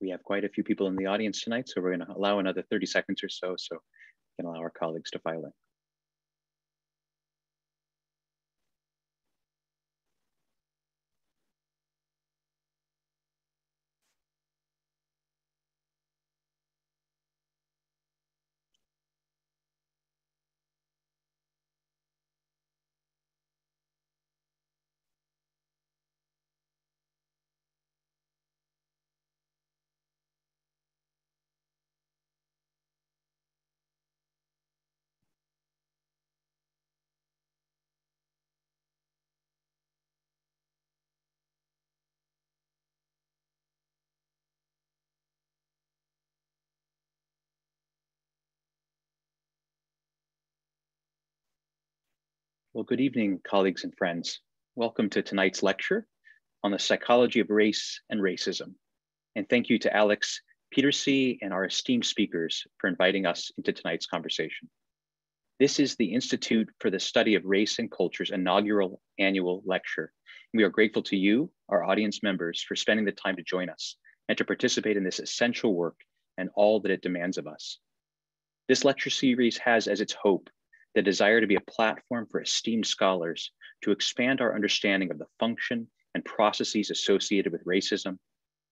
We have quite a few people in the audience tonight, so we're going to allow another 30 seconds or so, so we can allow our colleagues to file in. Well, good evening, colleagues and friends. Welcome to tonight's lecture on the psychology of race and racism. And thank you to Alex Pieterse and our esteemed speakers for inviting us into tonight's conversation. This is the Institute for the Study of Race and Culture's inaugural annual lecture. We are grateful to you, our audience members, for spending the time to join us and to participate in this essential work and all that it demands of us. This lecture series has as its hope the desire to be a platform for esteemed scholars to expand our understanding of the function and processes associated with racism,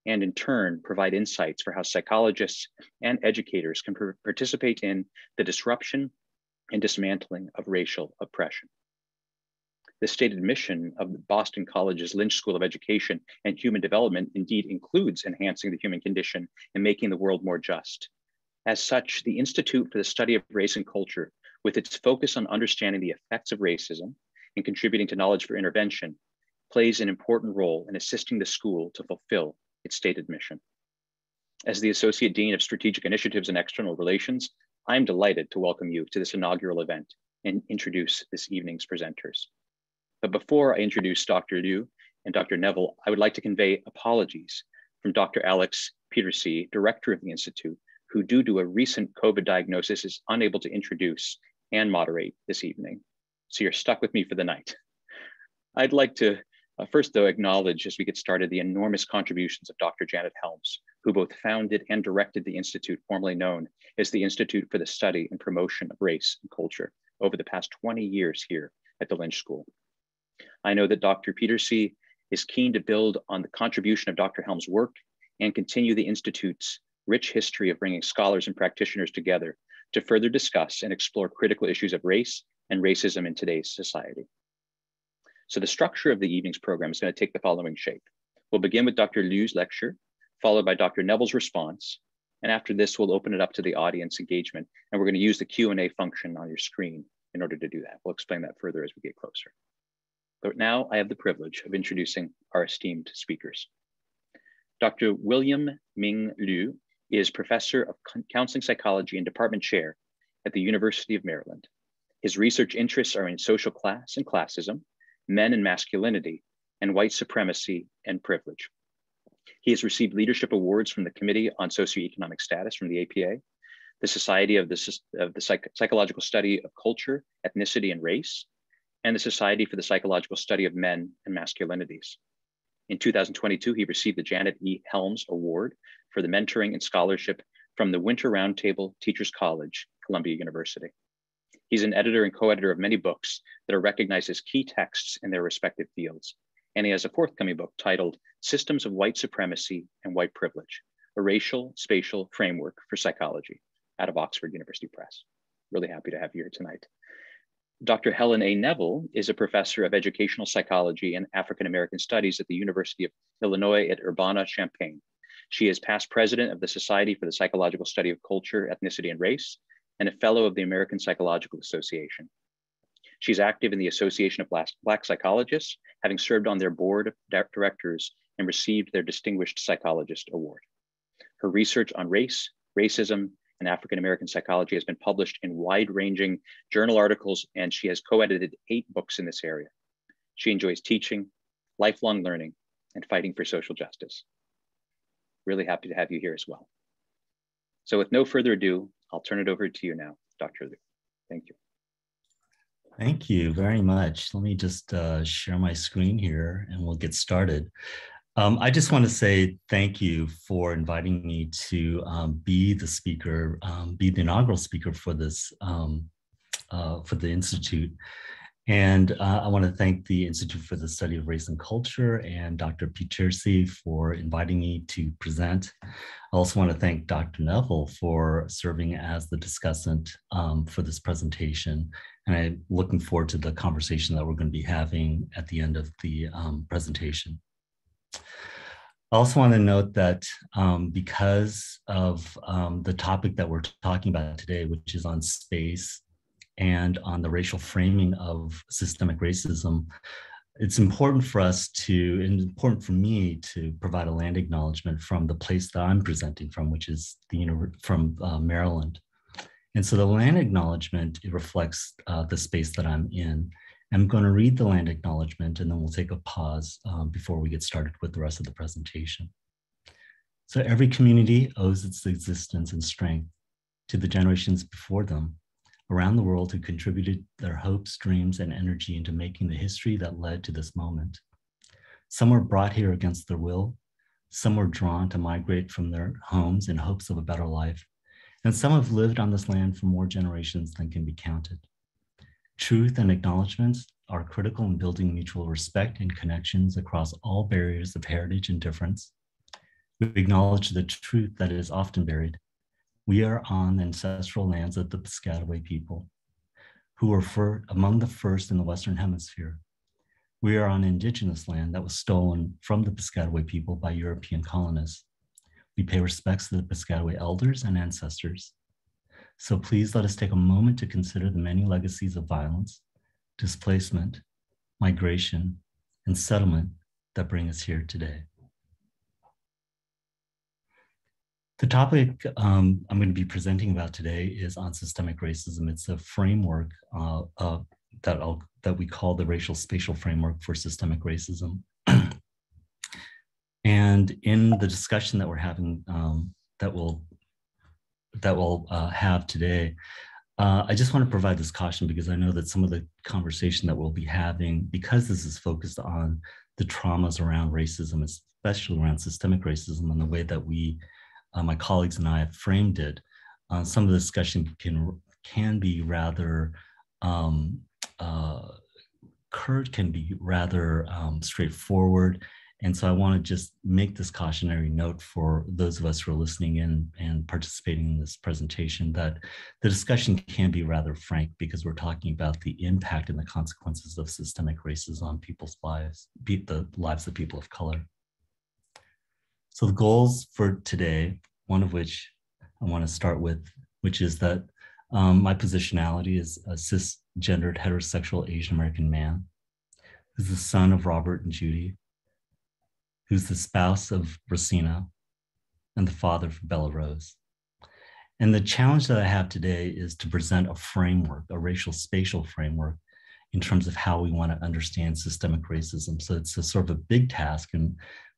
and in turn, provide insights for how psychologists and educators can participate in the disruption and dismantling of racial oppression. The stated mission of Boston College's Lynch School of Education and Human Development indeed includes enhancing the human condition and making the world more just. As such, the Institute for the Study of Race and Culture with its focus on understanding the effects of racism and contributing to knowledge for intervention, plays an important role in assisting the school to fulfill its stated mission. As the Associate Dean of Strategic Initiatives and External Relations, I'm delighted to welcome you to this inaugural event and introduce this evening's presenters. But before I introduce Dr. Liu and Dr. Neville, I would like to convey apologies from Dr. Alex Pieterse, Director of the Institute, who due to a recent COVID diagnosis is unable to introduce and moderate this evening. So you're stuck with me for the night. I'd like to uh, first, though, acknowledge as we get started the enormous contributions of Dr. Janet Helms, who both founded and directed the Institute, formerly known as the Institute for the Study and Promotion of Race and Culture, over the past 20 years here at the Lynch School. I know that Dr. Pieterse is keen to build on the contribution of Dr. Helms' work and continue the Institute's rich history of bringing scholars and practitioners together to further discuss and explore critical issues of race and racism in today's society. So the structure of the evening's program is going to take the following shape. We'll begin with Dr. Liu's lecture, followed by Dr. Neville's response. And after this, we'll open it up to the audience engagement. And we're going to use the Q&A function on your screen in order to do that. We'll explain that further as we get closer. But now I have the privilege of introducing our esteemed speakers. Dr. William Ming Liu is professor of counseling psychology and department chair at the University of Maryland. His research interests are in social class and classism, men and masculinity, and white supremacy and privilege. He has received leadership awards from the Committee on Socioeconomic Status from the APA, the Society of the, of the Psych Psychological Study of Culture, Ethnicity, and Race, and the Society for the Psychological Study of Men and Masculinities. In 2022, he received the Janet E. Helms Award for the mentoring and scholarship from the Winter Roundtable Teachers College, Columbia University. He's an editor and co-editor of many books that are recognized as key texts in their respective fields. And he has a forthcoming book titled Systems of White Supremacy and White Privilege, a racial spatial framework for psychology out of Oxford University Press. Really happy to have you here tonight. Dr. Helen A. Neville is a professor of educational psychology and African American studies at the University of Illinois at Urbana-Champaign she is past president of the Society for the Psychological Study of Culture, Ethnicity, and Race, and a fellow of the American Psychological Association. She's active in the Association of Black Psychologists, having served on their board of directors and received their Distinguished Psychologist Award. Her research on race, racism, and African American psychology has been published in wide ranging journal articles, and she has co edited eight books in this area. She enjoys teaching, lifelong learning, and fighting for social justice. Really happy to have you here as well. So with no further ado, I'll turn it over to you now, Dr. Liu. Thank you. Thank you very much. Let me just uh, share my screen here and we'll get started. Um, I just want to say thank you for inviting me to um, be the speaker, um, be the inaugural speaker for this, um, uh, for the Institute. And uh, I want to thank the Institute for the Study of Race and Culture and Dr. Pieterse for inviting me to present. I also want to thank Dr. Neville for serving as the discussant um, for this presentation. And I'm looking forward to the conversation that we're going to be having at the end of the um, presentation. I also want to note that um, because of um, the topic that we're talking about today, which is on space and on the racial framing of systemic racism, it's important for us to, and important for me to provide a land acknowledgement from the place that I'm presenting from, which is the from uh, Maryland. And so the land acknowledgement, reflects uh, the space that I'm in. I'm going to read the land acknowledgement and then we'll take a pause um, before we get started with the rest of the presentation. So every community owes its existence and strength to the generations before them around the world who contributed their hopes, dreams, and energy into making the history that led to this moment. Some were brought here against their will. Some were drawn to migrate from their homes in hopes of a better life. And some have lived on this land for more generations than can be counted. Truth and acknowledgements are critical in building mutual respect and connections across all barriers of heritage and difference. We acknowledge the truth that is often buried, we are on the ancestral lands of the Piscataway people, who were for, among the first in the Western Hemisphere. We are on indigenous land that was stolen from the Piscataway people by European colonists. We pay respects to the Piscataway elders and ancestors. So please let us take a moment to consider the many legacies of violence, displacement, migration, and settlement that bring us here today. The topic um, I'm going to be presenting about today is on systemic racism. It's a framework uh, uh, that, I'll, that we call the racial spatial framework for systemic racism. and in the discussion that we're having, um, that we'll that we'll uh, have today, uh, I just want to provide this caution because I know that some of the conversation that we'll be having, because this is focused on the traumas around racism, especially around systemic racism and the way that we uh, my colleagues and I have framed it, uh, some of the discussion can can be rather um, uh, curt, can be rather um, straightforward. And so I want to just make this cautionary note for those of us who are listening in and participating in this presentation that the discussion can be rather frank because we're talking about the impact and the consequences of systemic racism on people's lives, beat the lives of people of color. So the goals for today, one of which I want to start with, which is that um, my positionality is a cisgendered heterosexual Asian American man who's the son of Robert and Judy, who's the spouse of Rosina, and the father of Bella Rose. And the challenge that I have today is to present a framework, a racial spatial framework, in terms of how we want to understand systemic racism. So it's a sort of a big task, and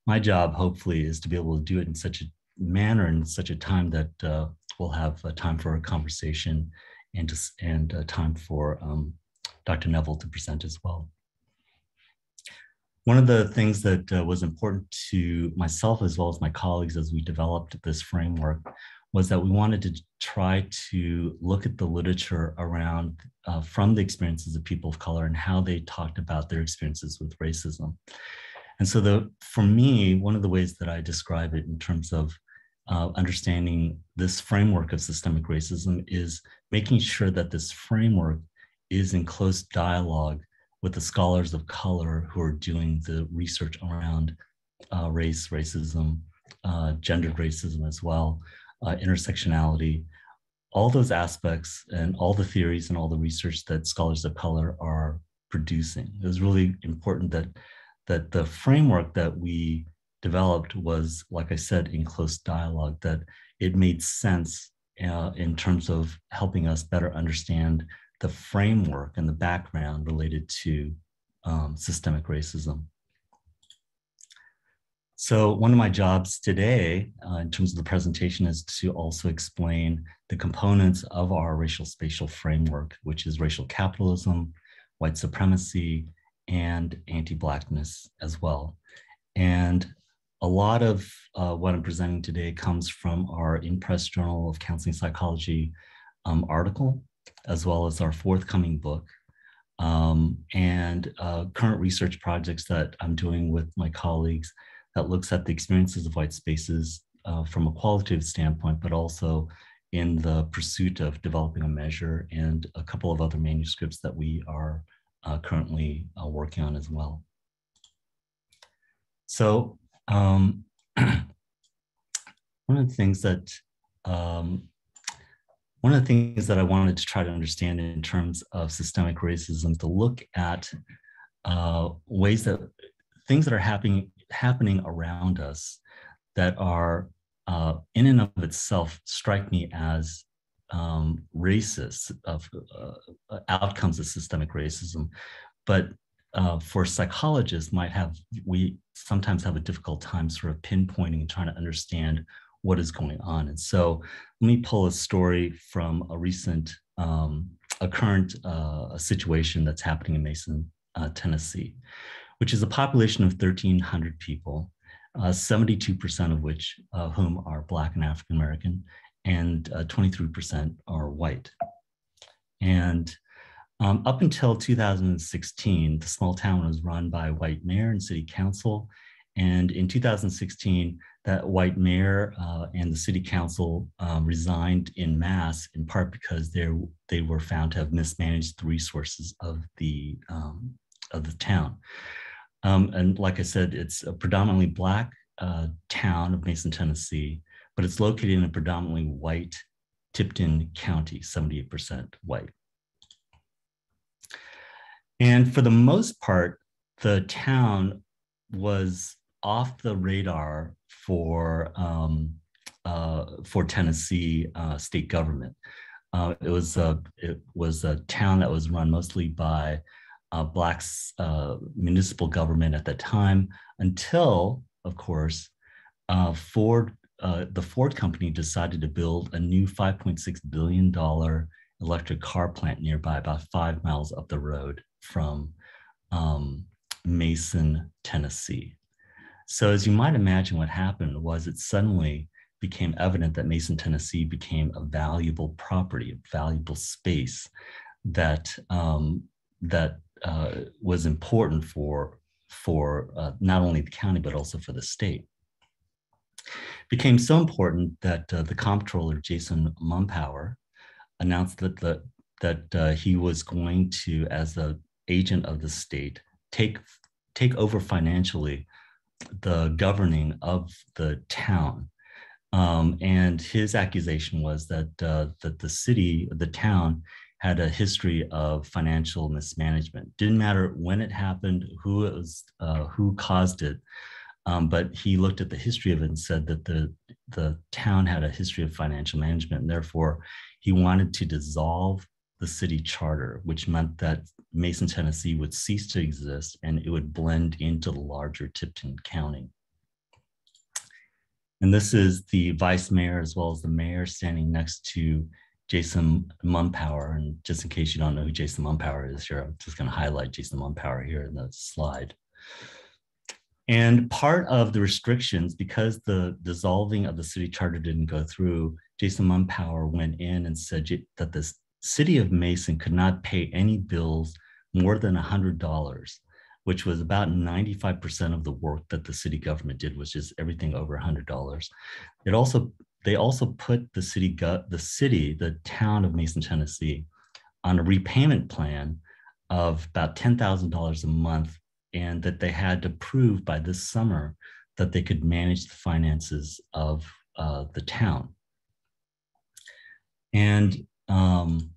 my job, hopefully, is to be able to do it in such a manner and such a time that uh, we'll have a time for a conversation and just, and time for um, Dr. Neville to present as well. One of the things that uh, was important to myself as well as my colleagues as we developed this framework was that we wanted to try to look at the literature around uh, from the experiences of people of color and how they talked about their experiences with racism. And so the for me, one of the ways that I describe it in terms of uh, understanding this framework of systemic racism is making sure that this framework is in close dialogue with the scholars of color who are doing the research around uh, race, racism, uh, gendered racism as well, uh, intersectionality, all those aspects and all the theories and all the research that scholars of color are producing. It was really important that that the framework that we developed was, like I said, in close dialogue, that it made sense uh, in terms of helping us better understand the framework and the background related to um, systemic racism. So one of my jobs today, uh, in terms of the presentation, is to also explain the components of our racial spatial framework, which is racial capitalism, white supremacy, and anti-blackness as well. And a lot of uh, what I'm presenting today comes from our in-press Journal of Counseling Psychology um, article, as well as our forthcoming book, um, and uh, current research projects that I'm doing with my colleagues that looks at the experiences of white spaces uh, from a qualitative standpoint, but also in the pursuit of developing a measure and a couple of other manuscripts that we are uh, currently uh, working on as well. So um, one of the things that um, one of the things that I wanted to try to understand in terms of systemic racism to look at uh, ways that things that are happening happening around us that are uh, in and of itself strike me as um, racist of uh, outcomes of systemic racism, but uh, for psychologists might have we sometimes have a difficult time sort of pinpointing and trying to understand what is going on. And so let me pull a story from a recent, um, a current uh, situation that's happening in Mason, uh, Tennessee, which is a population of 1,300 people, 72% uh, of which of whom are Black and African American, and 23% uh, are white. And um, up until 2016, the small town was run by white mayor and city council. And in 2016, that white mayor uh, and the city council um, resigned in mass, in part because they were found to have mismanaged the resources of the, um, of the town. Um, and like I said, it's a predominantly Black uh, town of Mason, Tennessee, but it's located in a predominantly white Tipton County, 78% white. And for the most part, the town was off the radar for um, uh, for Tennessee uh, state government. Uh, it was a it was a town that was run mostly by uh, blacks uh, municipal government at that time until, of course, uh, Ford the Ford company decided to build a new 5.6 billion dollar electric car plant nearby, about five miles up the road from um, Mason, Tennessee. So, as you might imagine, what happened was it suddenly became evident that Mason, Tennessee became a valuable property, a valuable space that um, that uh, was important for for uh, not only the county but also for the state. became so important that uh, the comptroller Jason Mumpower announced that the that uh, he was going to, as an agent of the state, take take over financially the governing of the town. Um, and his accusation was that uh, that the city, the town, had a history of financial mismanagement. Didn't matter when it happened, who it was, uh, who caused it, um, but he looked at the history of it and said that the the town had a history of financial management, and therefore he wanted to dissolve the city charter, which meant that Mason, Tennessee would cease to exist and it would blend into the larger Tipton County. And this is the vice mayor as well as the mayor standing next to Jason Mumpower. And just in case you don't know who Jason Mumpower is here, I'm just going to highlight Jason Mumpower here in the slide. And part of the restrictions, because the dissolving of the city charter didn't go through, Jason Mumpower went in and said that this city of Mason could not pay any bills more than $100, which was about 95% of the work that the city government did, which is everything over $100. It also they also put the city the city, the town of Mason, Tennessee, on a repayment plan of about $10,000 a month and that they had to prove by this summer that they could manage the finances of uh, the town. And um,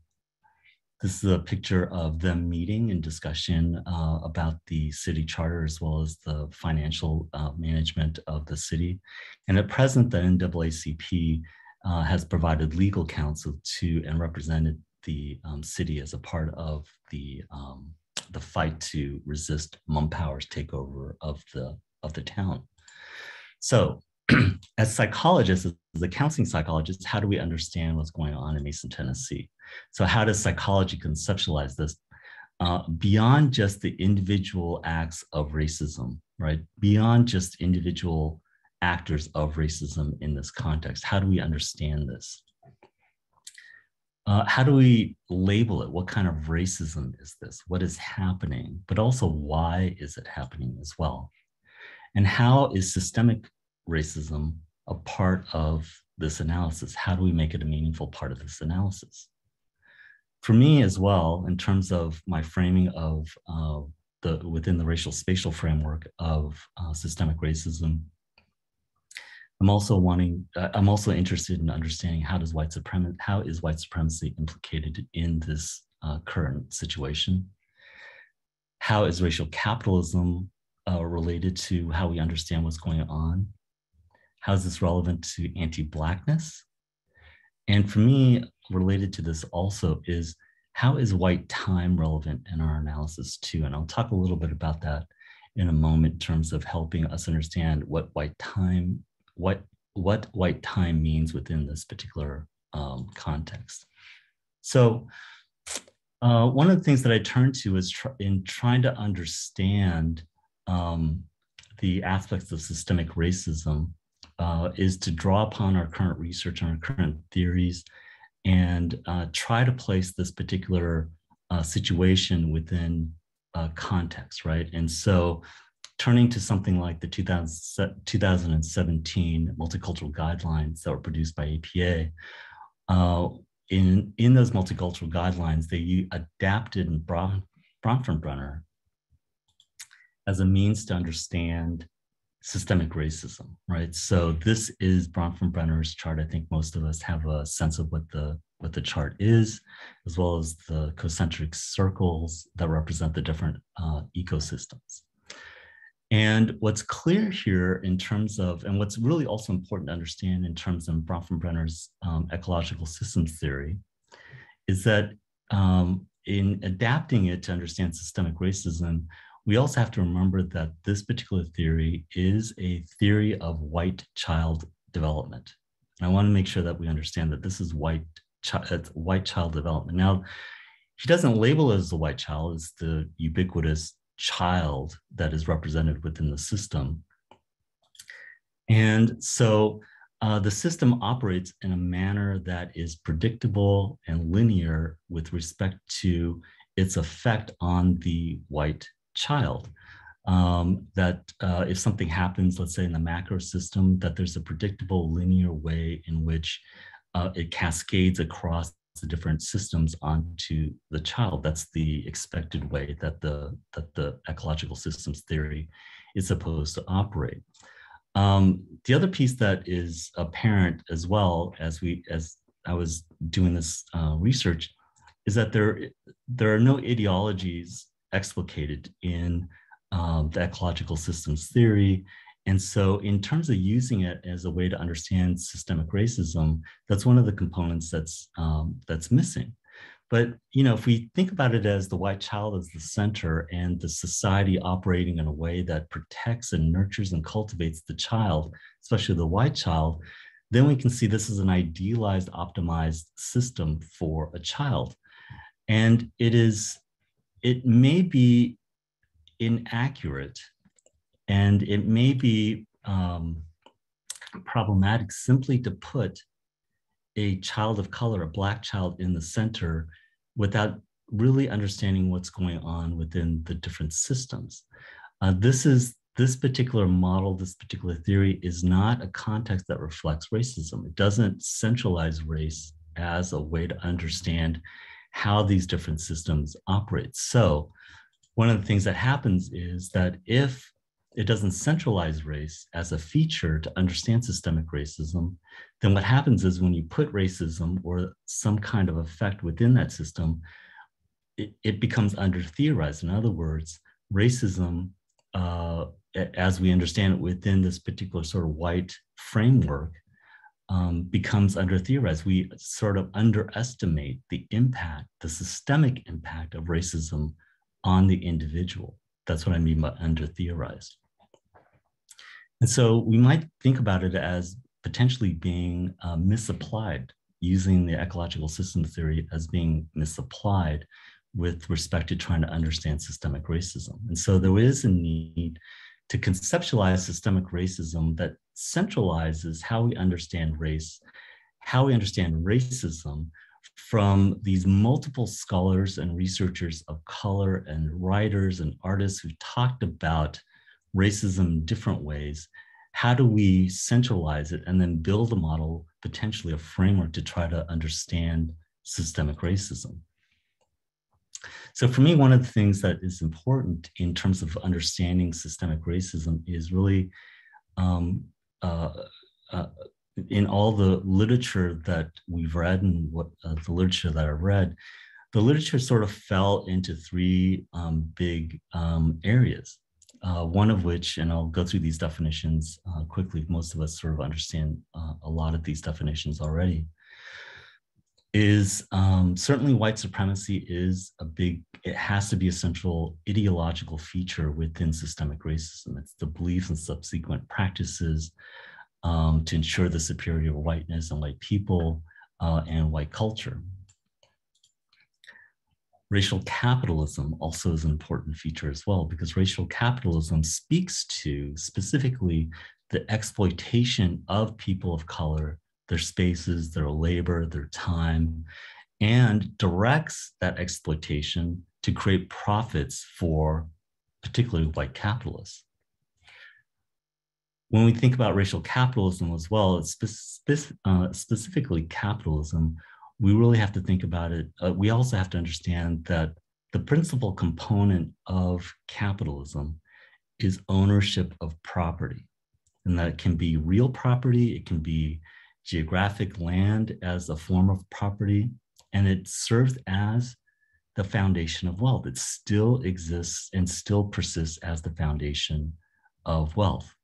this is a picture of them meeting and discussion uh, about the city charter as well as the financial uh, management of the city. And at present, the NAACP uh, has provided legal counsel to and represented the um, city as a part of the um, the fight to resist Mumpower's takeover of the of the town. So as psychologists, as a counseling psychologist, how do we understand what's going on in Mason, Tennessee? So, how does psychology conceptualize this uh, beyond just the individual acts of racism, right? Beyond just individual actors of racism in this context? How do we understand this? Uh, how do we label it? What kind of racism is this? What is happening? But also, why is it happening as well? And how is systemic racism a part of this analysis? How do we make it a meaningful part of this analysis? For me as well, in terms of my framing of uh, the within the racial spatial framework of uh, systemic racism, I'm also wanting, I'm also interested in understanding how does white supremacy, how is white supremacy implicated in this uh, current situation? How is racial capitalism uh, related to how we understand what's going on? How is this relevant to anti-blackness? And for me, related to this also is how is white time relevant in our analysis too? And I'll talk a little bit about that in a moment in terms of helping us understand what white time what what white time means within this particular um, context. So uh, one of the things that I turn to is tr in trying to understand um, the aspects of systemic racism uh, is to draw upon our current research and our current theories and uh, try to place this particular uh, situation within uh, context, right? And so turning to something like the 2000, 2017 multicultural guidelines that were produced by APA, uh, in, in those multicultural guidelines, they adapted and brought Bronfenbrenner as a means to understand systemic racism, right? So this is Bronfenbrenner's chart. I think most of us have a sense of what the what the chart is, as well as the concentric circles that represent the different uh, ecosystems. And what's clear here in terms of, and what's really also important to understand in terms of Bronfenbrenner's um, ecological systems theory, is that um, in adapting it to understand systemic racism, we also have to remember that this particular theory is a theory of white child development. And I want to make sure that we understand that this is white, chi white child development. Now, he doesn't label it as the white child, it's the ubiquitous child that is represented within the system. And so uh, the system operates in a manner that is predictable and linear with respect to its effect on the white child. Um, that uh, if something happens, let's say in the macro system, that there's a predictable linear way in which uh, it cascades across the different systems onto the child. That's the expected way that the that the ecological systems theory is supposed to operate. Um, the other piece that is apparent as well as we as I was doing this uh, research is that there there are no ideologies explicated in um, the ecological systems theory and so in terms of using it as a way to understand systemic racism, that's one of the components that's, um, that's missing. But you know, if we think about it as the white child as the center and the society operating in a way that protects and nurtures and cultivates the child, especially the white child, then we can see this is an idealized, optimized system for a child. And it is, it may be inaccurate and it may be um, problematic simply to put a child of color, a Black child, in the center without really understanding what's going on within the different systems. Uh, this is this particular model, this particular theory is not a context that reflects racism. It doesn't centralize race as a way to understand how these different systems operate. So one of the things that happens is that if it doesn't centralize race as a feature to understand systemic racism, then what happens is when you put racism or some kind of effect within that system, it, it becomes under theorized. In other words, racism, uh, as we understand it within this particular sort of white framework, um, becomes under theorized. We sort of underestimate the impact, the systemic impact of racism on the individual. That's what I mean by under theorized. And so we might think about it as potentially being uh, misapplied, using the ecological system theory as being misapplied with respect to trying to understand systemic racism. And so there is a need to conceptualize systemic racism that centralizes how we understand race, how we understand racism from these multiple scholars and researchers of color and writers and artists who've talked about racism different ways. How do we centralize it and then build a model, potentially a framework to try to understand systemic racism? So for me, one of the things that is important in terms of understanding systemic racism is really um, uh, uh, in all the literature that we've read and what uh, the literature that I've read, the literature sort of fell into three um, big um, areas. Uh, one of which, and I'll go through these definitions uh, quickly. Most of us sort of understand uh, a lot of these definitions already is um, certainly white supremacy is a big, it has to be a central ideological feature within systemic racism. It's the beliefs and subsequent practices um, to ensure the superiority of whiteness and white people uh, and white culture. Racial capitalism also is an important feature as well because racial capitalism speaks to specifically the exploitation of people of color their spaces, their labor, their time, and directs that exploitation to create profits for particularly white capitalists. When we think about racial capitalism as well, it's spe uh, specifically capitalism, we really have to think about it. Uh, we also have to understand that the principal component of capitalism is ownership of property. And that it can be real property, it can be geographic land as a form of property, and it serves as the foundation of wealth. It still exists and still persists as the foundation of wealth.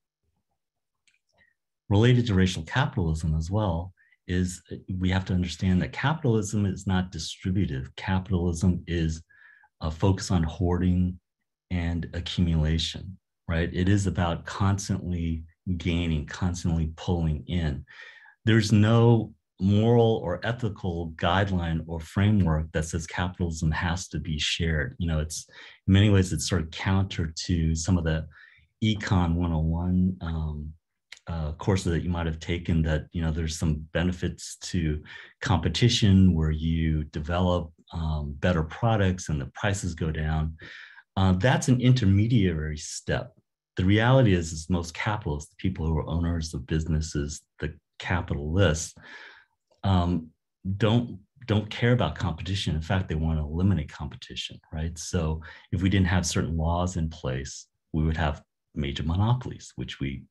Related to racial capitalism as well is we have to understand that capitalism is not distributive. Capitalism is a focus on hoarding and accumulation, right? It is about constantly gaining, constantly pulling in there's no moral or ethical guideline or framework that says capitalism has to be shared. You know, it's in many ways it's sort of counter to some of the econ 101 um, uh, courses that you might have taken that you know there's some benefits to competition where you develop um, better products and the prices go down. Uh, that's an intermediary step. The reality is, is most capitalists, the people who are owners of businesses, the capitalists um, don't don't care about competition. In fact, they want to eliminate competition, right? So if we didn't have certain laws in place, we would have major monopolies, which we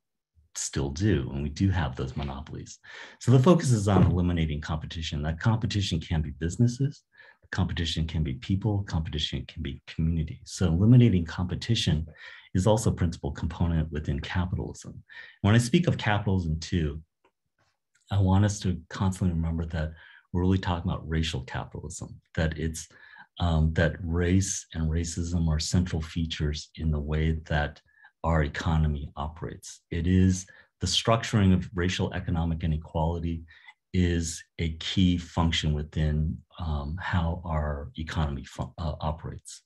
still do, and we do have those monopolies. So the focus is on eliminating competition. That competition can be businesses, competition can be people, competition can be community. So eliminating competition is also a principal component within capitalism. When I speak of capitalism too, I want us to constantly remember that we're really talking about racial capitalism, that it's um, that race and racism are central features in the way that our economy operates. It is the structuring of racial economic inequality is a key function within um, how our economy uh, operates.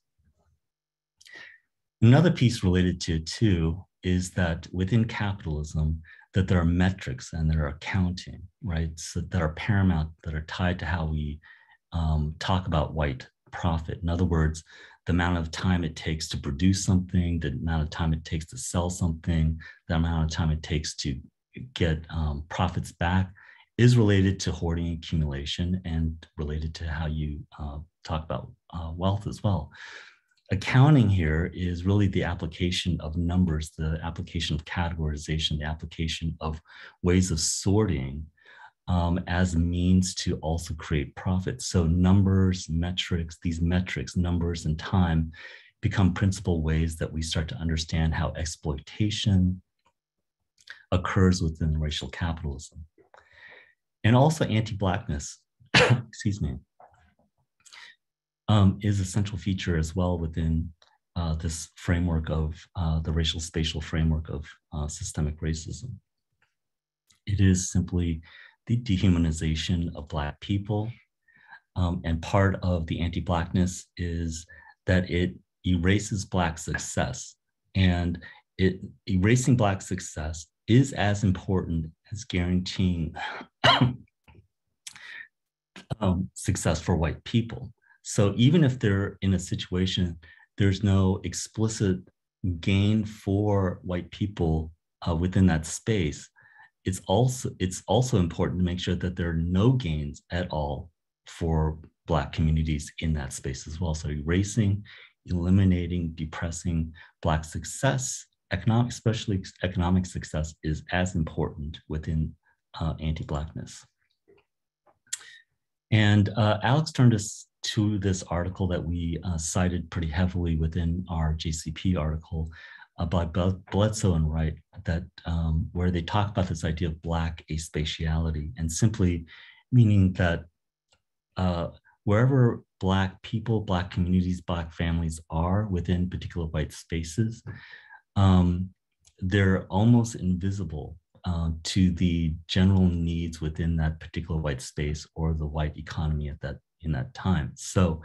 Another piece related to it too is that within capitalism, that there are metrics and there are accounting, right? So that are paramount, that are tied to how we um, talk about white profit. In other words, the amount of time it takes to produce something, the amount of time it takes to sell something, the amount of time it takes to get um, profits back is related to hoarding accumulation and related to how you uh, talk about uh, wealth as well accounting here is really the application of numbers, the application of categorization, the application of ways of sorting um, as means to also create profit. So numbers, metrics, these metrics, numbers and time become principal ways that we start to understand how exploitation occurs within racial capitalism. And also anti-blackness, excuse me, um, is a central feature as well within uh, this framework of uh, the racial spatial framework of uh, systemic racism. It is simply the dehumanization of Black people. Um, and part of the anti Blackness is that it erases Black success and it, erasing Black success is as important as guaranteeing um, success for white people. So even if they're in a situation, there's no explicit gain for white people uh, within that space, it's also it's also important to make sure that there are no gains at all for Black communities in that space as well. So erasing, eliminating, depressing Black success, economic, especially economic success, is as important within uh, anti-Blackness. And uh, Alex turned us to this article that we uh, cited pretty heavily within our JCP article about Bledsoe and Wright, that um, where they talk about this idea of Black aspatiality and simply meaning that uh, wherever Black people, Black communities, Black families are within particular white spaces, um, they're almost invisible uh, to the general needs within that particular white space or the white economy at that in that time. So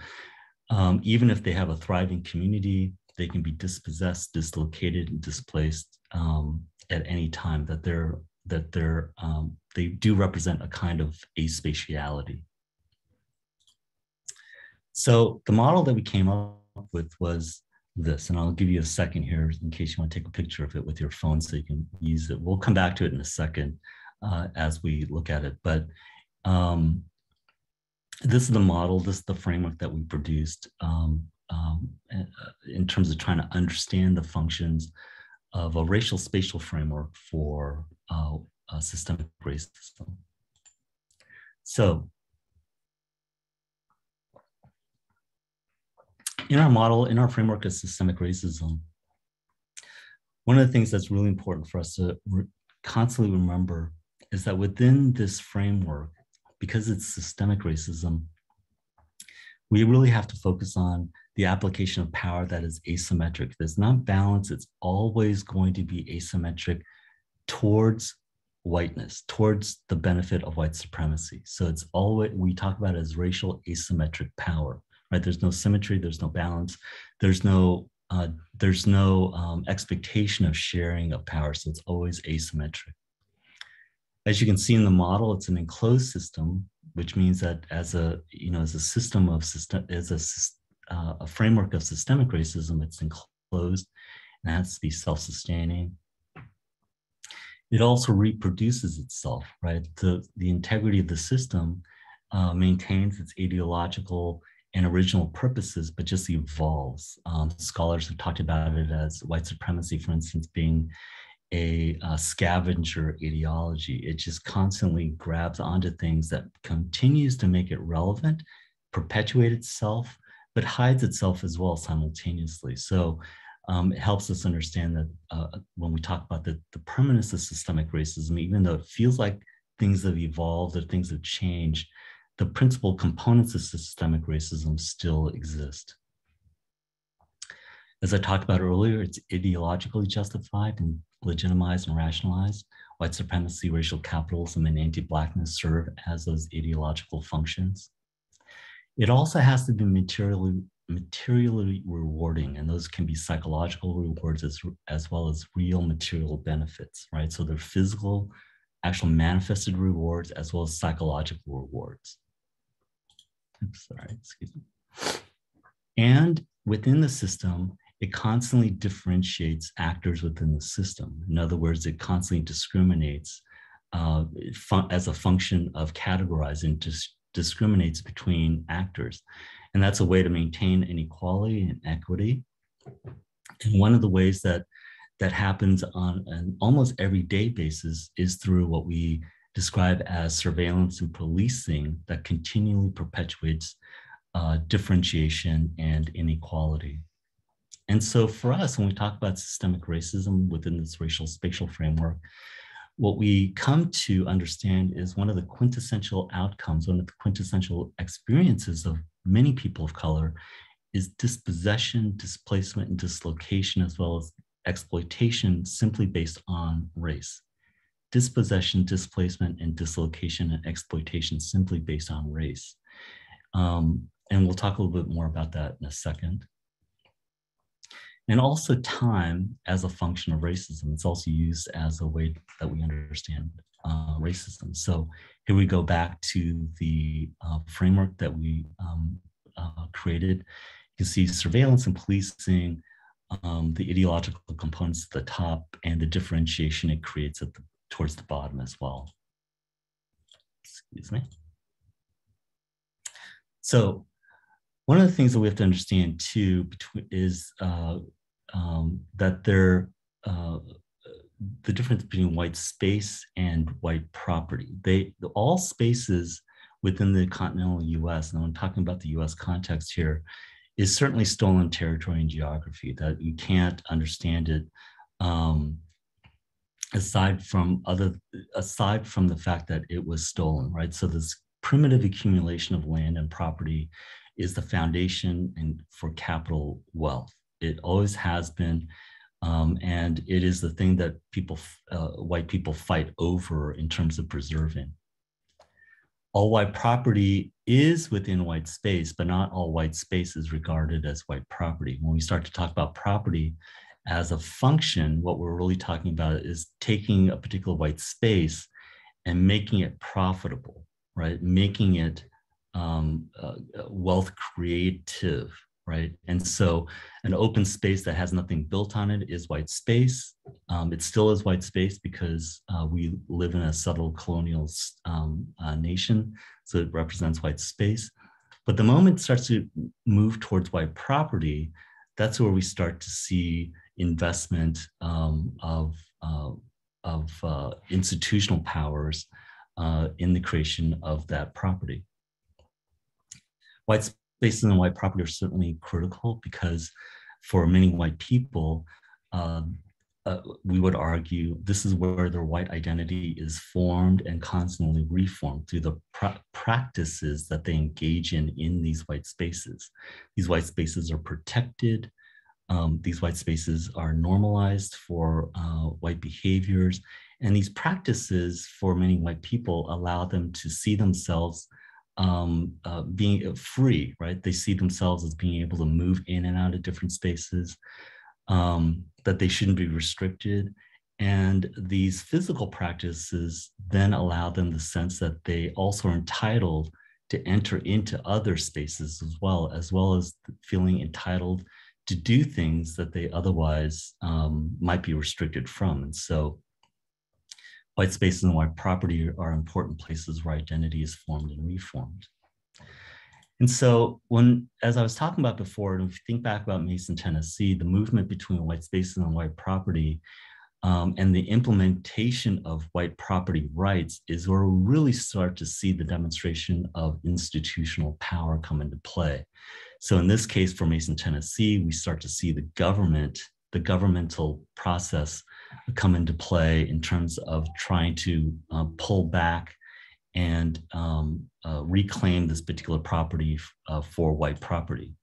um, even if they have a thriving community, they can be dispossessed, dislocated, and displaced um, at any time. That they're that they're um, they do represent a kind of aspatiality. So the model that we came up with was this, and I'll give you a second here in case you want to take a picture of it with your phone so you can use it. We'll come back to it in a second uh, as we look at it, but um, this is the model, this is the framework that we produced um, um, uh, in terms of trying to understand the functions of a racial spatial framework for uh, systemic racism. So in our model, in our framework of systemic racism, one of the things that's really important for us to re constantly remember is that within this framework, because it's systemic racism, we really have to focus on the application of power that is asymmetric. There's not balance, it's always going to be asymmetric towards whiteness, towards the benefit of white supremacy. So it's always, we talk about as racial asymmetric power, right? There's no symmetry, there's no balance, there's no uh, there's no um, expectation of sharing of power, so it's always asymmetric. As you can see in the model, it's an enclosed system, which means that as a, you know, as a system of system, as a, uh, a framework of systemic racism, it's enclosed and has to be self-sustaining. It also reproduces itself, right? The, the integrity of the system uh, maintains its ideological and original purposes, but just evolves. Um, scholars have talked about it as white supremacy, for instance, being a, a, scavenger ideology. It just constantly grabs onto things that continues to make it relevant, perpetuate itself, but hides itself as well simultaneously. So um, it helps us understand that uh, when we talk about the, the permanence of systemic racism, even though it feels like things have evolved or things have changed, the principal components of systemic racism still exist. As I talked about earlier, it's ideologically justified and legitimized and rationalize White supremacy, racial capitalism, and anti-Blackness serve as those ideological functions. It also has to be materially, materially rewarding, and those can be psychological rewards as, as well as real material benefits, right? So they're physical, actual manifested rewards, as well as psychological rewards. I'm sorry, excuse me. And within the system, it constantly differentiates actors within the system. In other words, it constantly discriminates uh, as a function of categorizing, dis discriminates between actors. And that's a way to maintain inequality and equity. And one of the ways that that happens on an almost everyday basis is through what we describe as surveillance and policing that continually perpetuates uh, differentiation and inequality. And so for us, when we talk about systemic racism within this racial spatial framework, what we come to understand is one of the quintessential outcomes, one of the quintessential experiences of many people of color is dispossession, displacement, and dislocation, as well as exploitation simply based on race. Dispossession, displacement, and dislocation and exploitation simply based on race. Um, and we'll talk a little bit more about that in a second. And also time as a function of racism. It's also used as a way that we understand uh, racism. So here we go back to the uh, framework that we um, uh, created. You can see surveillance and policing, um, the ideological components at the top, and the differentiation it creates at the, towards the bottom as well. Excuse me. So one of the things that we have to understand too between, is uh, um, that there uh, the difference between white space and white property. They all spaces within the continental U.S. And I'm talking about the U.S. context here, is certainly stolen territory and geography. That you can't understand it um, aside from other aside from the fact that it was stolen, right? So this primitive accumulation of land and property is the foundation and for capital wealth. It always has been, um, and it is the thing that people, uh, white people, fight over in terms of preserving. All white property is within white space, but not all white space is regarded as white property. When we start to talk about property as a function, what we're really talking about is taking a particular white space and making it profitable, right? Making it um, uh, wealth creative, right? And so an open space that has nothing built on it is white space. Um, it still is white space because uh, we live in a settler colonial um, uh, nation, so it represents white space. But the moment it starts to move towards white property, that's where we start to see investment um, of, uh, of uh, institutional powers uh, in the creation of that property. White spaces and white property are certainly critical because for many white people, uh, uh, we would argue this is where their white identity is formed and constantly reformed through the pra practices that they engage in in these white spaces. These white spaces are protected. Um, these white spaces are normalized for uh, white behaviors. And these practices for many white people allow them to see themselves um, uh, being free, right? They see themselves as being able to move in and out of different spaces, um, that they shouldn't be restricted. And these physical practices then allow them the sense that they also are entitled to enter into other spaces as well, as well as feeling entitled to do things that they otherwise um, might be restricted from. And so White spaces and white property are important places where identity is formed and reformed. And so when, as I was talking about before, and if you think back about Mason, Tennessee, the movement between white spaces and white property um, and the implementation of white property rights is where we really start to see the demonstration of institutional power come into play. So in this case for Mason, Tennessee, we start to see the government, the governmental process come into play in terms of trying to uh, pull back and um, uh, reclaim this particular property uh, for white property.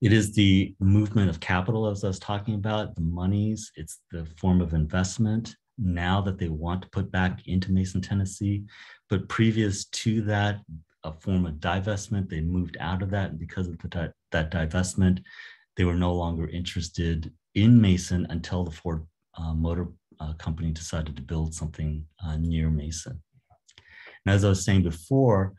It is the movement of capital, as I was talking about, the monies, it's the form of investment now that they want to put back into Mason, Tennessee. But previous to that, a form of divestment, they moved out of that. And because of the, that divestment, they were no longer interested in Mason until the Ford uh, Motor uh, Company decided to build something uh, near Mason. And as I was saying before,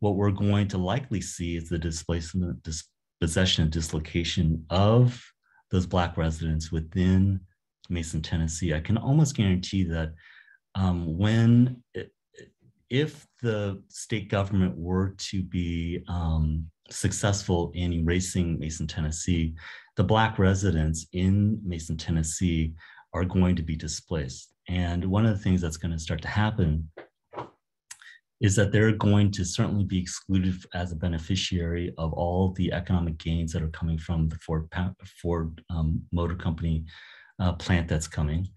what we're going to likely see is the displacement, dispossession, and dislocation of those Black residents within Mason, Tennessee. I can almost guarantee that um, when, it, if the state government were to be um, successful in erasing Mason, Tennessee, the Black residents in Mason, Tennessee are going to be displaced. And one of the things that's going to start to happen is that they're going to certainly be excluded as a beneficiary of all the economic gains that are coming from the Ford, Ford um, Motor Company uh, plant that's coming.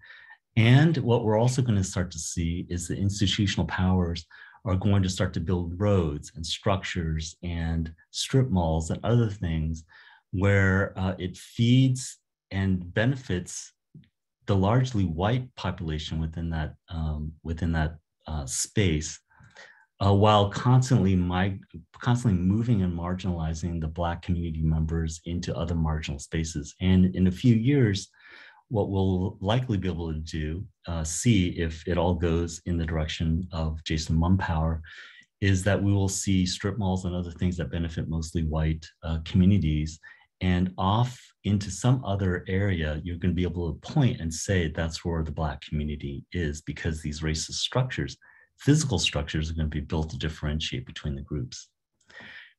And what we're also going to start to see is the institutional powers are going to start to build roads and structures and strip malls and other things where uh, it feeds and benefits the largely white population within that um, within that uh, space uh, while constantly constantly moving and marginalizing the Black community members into other marginal spaces. And in a few years, what we'll likely be able to do, uh, see if it all goes in the direction of Jason Mumpower, is that we will see strip malls and other things that benefit mostly white uh, communities and off into some other area, you're going to be able to point and say that's where the Black community is because these racist structures physical structures are going to be built to differentiate between the groups.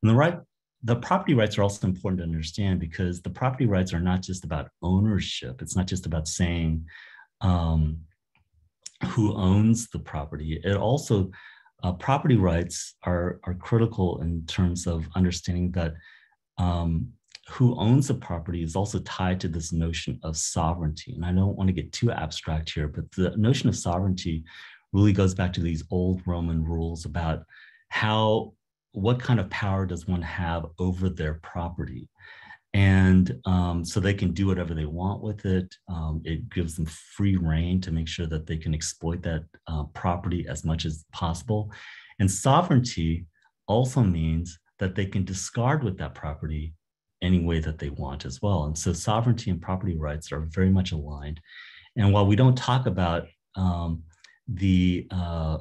And the right, the property rights are also important to understand because the property rights are not just about ownership. It's not just about saying um, who owns the property. It also, uh, property rights are, are critical in terms of understanding that um, who owns the property is also tied to this notion of sovereignty. And I don't want to get too abstract here, but the notion of sovereignty really goes back to these old Roman rules about how, what kind of power does one have over their property? And um, so they can do whatever they want with it. Um, it gives them free rein to make sure that they can exploit that uh, property as much as possible. And sovereignty also means that they can discard with that property any way that they want as well. And so sovereignty and property rights are very much aligned. And while we don't talk about um, the uh,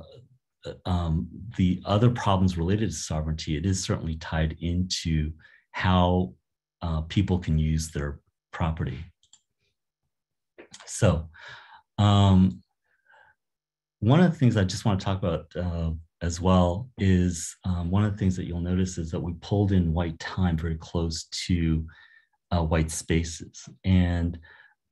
um, the other problems related to sovereignty, it is certainly tied into how uh, people can use their property. So um, one of the things I just want to talk about uh, as well is um, one of the things that you'll notice is that we pulled in white time very close to uh, white spaces. And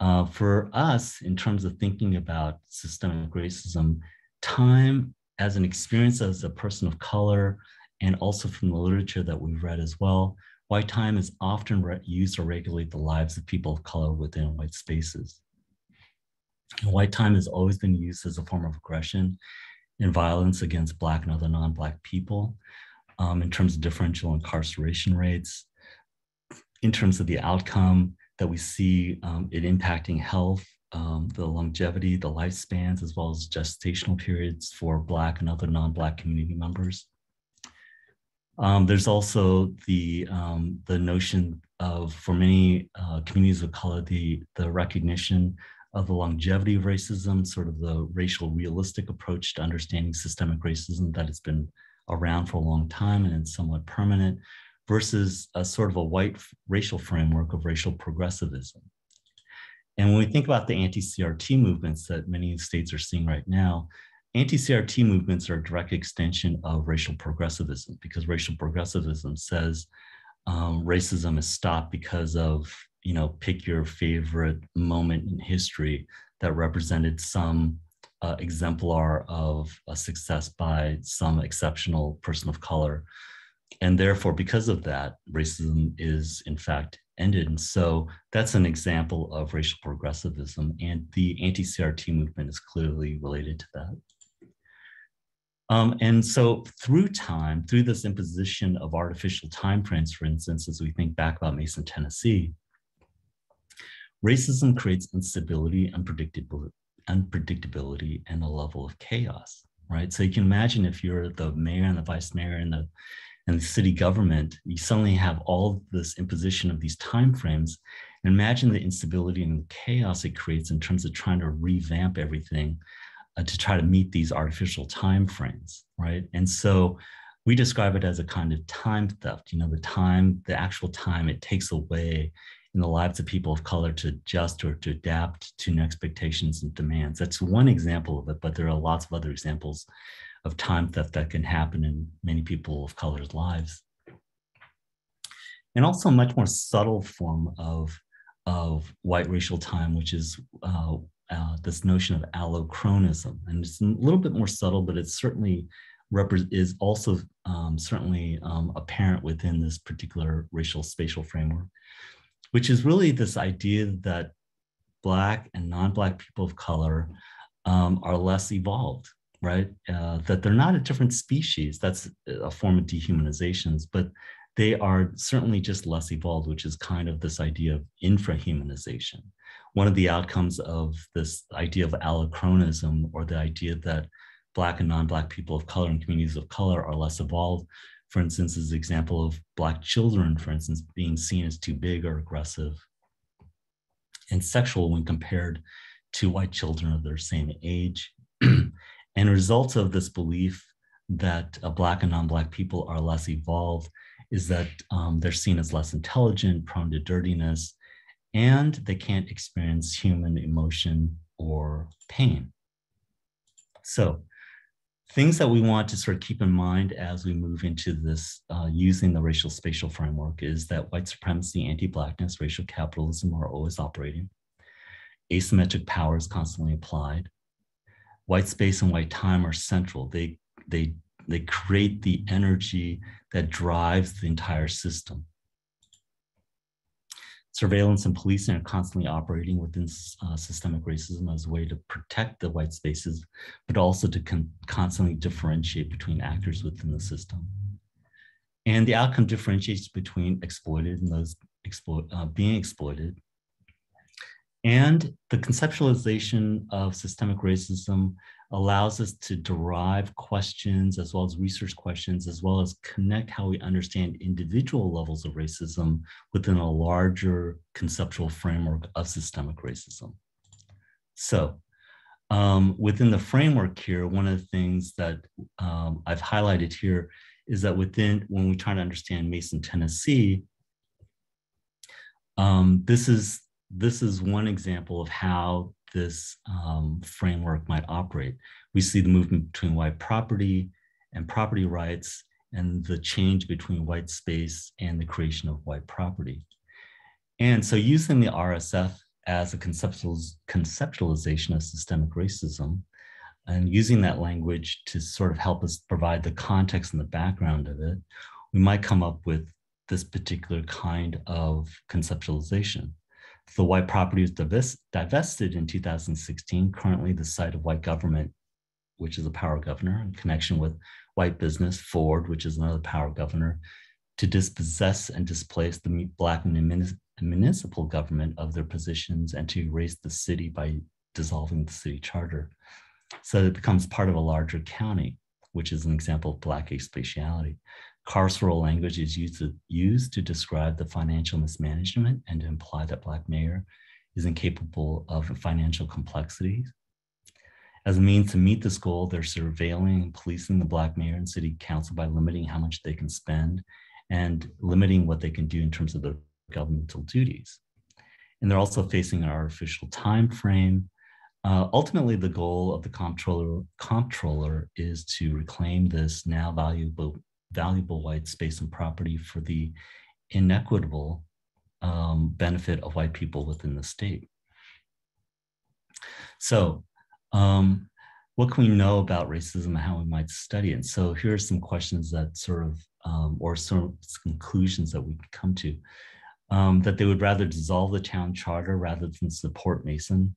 uh, for us, in terms of thinking about systemic racism, time as an experience as a person of color, and also from the literature that we've read as well, white time is often used to regulate the lives of people of color within white spaces. And white time has always been used as a form of aggression and violence against Black and other non-Black people um, in terms of differential incarceration rates, in terms of the outcome, that we see um, it impacting health, um, the longevity, the lifespans, as well as gestational periods for Black and other non-Black community members. Um, there's also the, um, the notion of, for many uh, communities of color, the, the recognition of the longevity of racism, sort of the racial realistic approach to understanding systemic racism that has been around for a long time and it's somewhat permanent, versus a sort of a white racial framework of racial progressivism. And when we think about the anti-CRT movements that many states are seeing right now, anti-CRT movements are a direct extension of racial progressivism because racial progressivism says um, racism is stopped because of, you know, pick your favorite moment in history that represented some uh, exemplar of a success by some exceptional person of color and therefore, because of that, racism is in fact ended. And so that's an example of racial progressivism, and the anti-CRT movement is clearly related to that. Um, and so through time, through this imposition of artificial time frames, for instance, as we think back about Mason, Tennessee, racism creates instability, unpredictability, and a level of chaos, right? So you can imagine if you're the mayor and the vice mayor and the and the city government, you suddenly have all this imposition of these timeframes. And imagine the instability and the chaos it creates in terms of trying to revamp everything uh, to try to meet these artificial timeframes, right? And so we describe it as a kind of time theft, you know, the time, the actual time it takes away in the lives of people of color to adjust or to adapt to new expectations and demands. That's one example of it, but there are lots of other examples of time theft that can happen in many people of color's lives. And also a much more subtle form of, of white racial time, which is uh, uh, this notion of allochronism. And it's a little bit more subtle, but it's certainly is also um, certainly um, apparent within this particular racial spatial framework, which is really this idea that Black and non-Black people of color um, are less evolved right? Uh, that they're not a different species. That's a form of dehumanizations, but they are certainly just less evolved, which is kind of this idea of infrahumanization. One of the outcomes of this idea of allochronism or the idea that Black and non-Black people of color and communities of color are less evolved. For instance, is example of Black children, for instance, being seen as too big or aggressive and sexual when compared to white children of their same age. and a result of this belief that uh, Black and non-Black people are less evolved is that um, they're seen as less intelligent, prone to dirtiness, and they can't experience human emotion or pain. So things that we want to sort of keep in mind as we move into this uh, using the racial spatial framework is that white supremacy, anti-blackness, racial capitalism are always operating. Asymmetric power is constantly applied. White space and white time are central. They, they, they create the energy that drives the entire system. Surveillance and policing are constantly operating within uh, systemic racism as a way to protect the white spaces, but also to con constantly differentiate between actors within the system. And the outcome differentiates between exploited and those explo uh, being exploited. And the conceptualization of systemic racism allows us to derive questions as well as research questions, as well as connect how we understand individual levels of racism within a larger conceptual framework of systemic racism. So um, within the framework here, one of the things that um, I've highlighted here is that within, when we try to understand Mason, Tennessee, um, this is this is one example of how this um, framework might operate. We see the movement between white property and property rights and the change between white space and the creation of white property. And so using the RSF as a conceptualization of systemic racism and using that language to sort of help us provide the context and the background of it, we might come up with this particular kind of conceptualization. The white property was divest, divested in 2016, currently the site of white government, which is a power governor in connection with white business, Ford, which is another power governor, to dispossess and displace the black municipal government of their positions and to erase the city by dissolving the city charter. So it becomes part of a larger county, which is an example of black spatiality. Carceral language is used to, used to describe the financial mismanagement and to imply that Black mayor is incapable of financial complexities. As a means to meet this goal, they're surveilling and policing the Black mayor and city council by limiting how much they can spend and limiting what they can do in terms of their governmental duties. And they're also facing an artificial time frame. Uh, ultimately, the goal of the comptroller, comptroller is to reclaim this now valuable valuable white space and property for the inequitable um, benefit of white people within the state. So um, what can we know about racism and how we might study it? So here are some questions that sort of, um, or some conclusions that we could come to. Um, that they would rather dissolve the town charter rather than support Mason.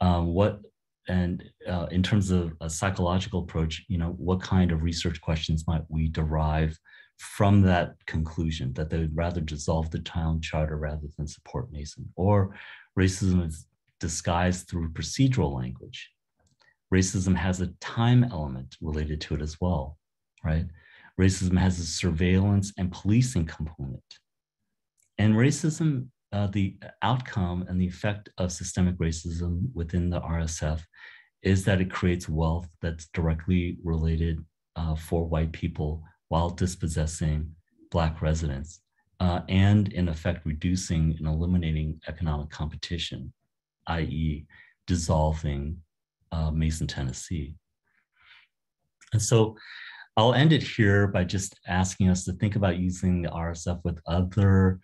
Um, what and uh, in terms of a psychological approach, you know, what kind of research questions might we derive from that conclusion that they would rather dissolve the town charter rather than support Mason? Or racism is disguised through procedural language. Racism has a time element related to it as well, right? Racism has a surveillance and policing component. And racism uh, the outcome and the effect of systemic racism within the RSF is that it creates wealth that's directly related uh, for white people while dispossessing Black residents uh, and in effect reducing and eliminating economic competition, i.e. dissolving uh, Mason, Tennessee. And so I'll end it here by just asking us to think about using the RSF with other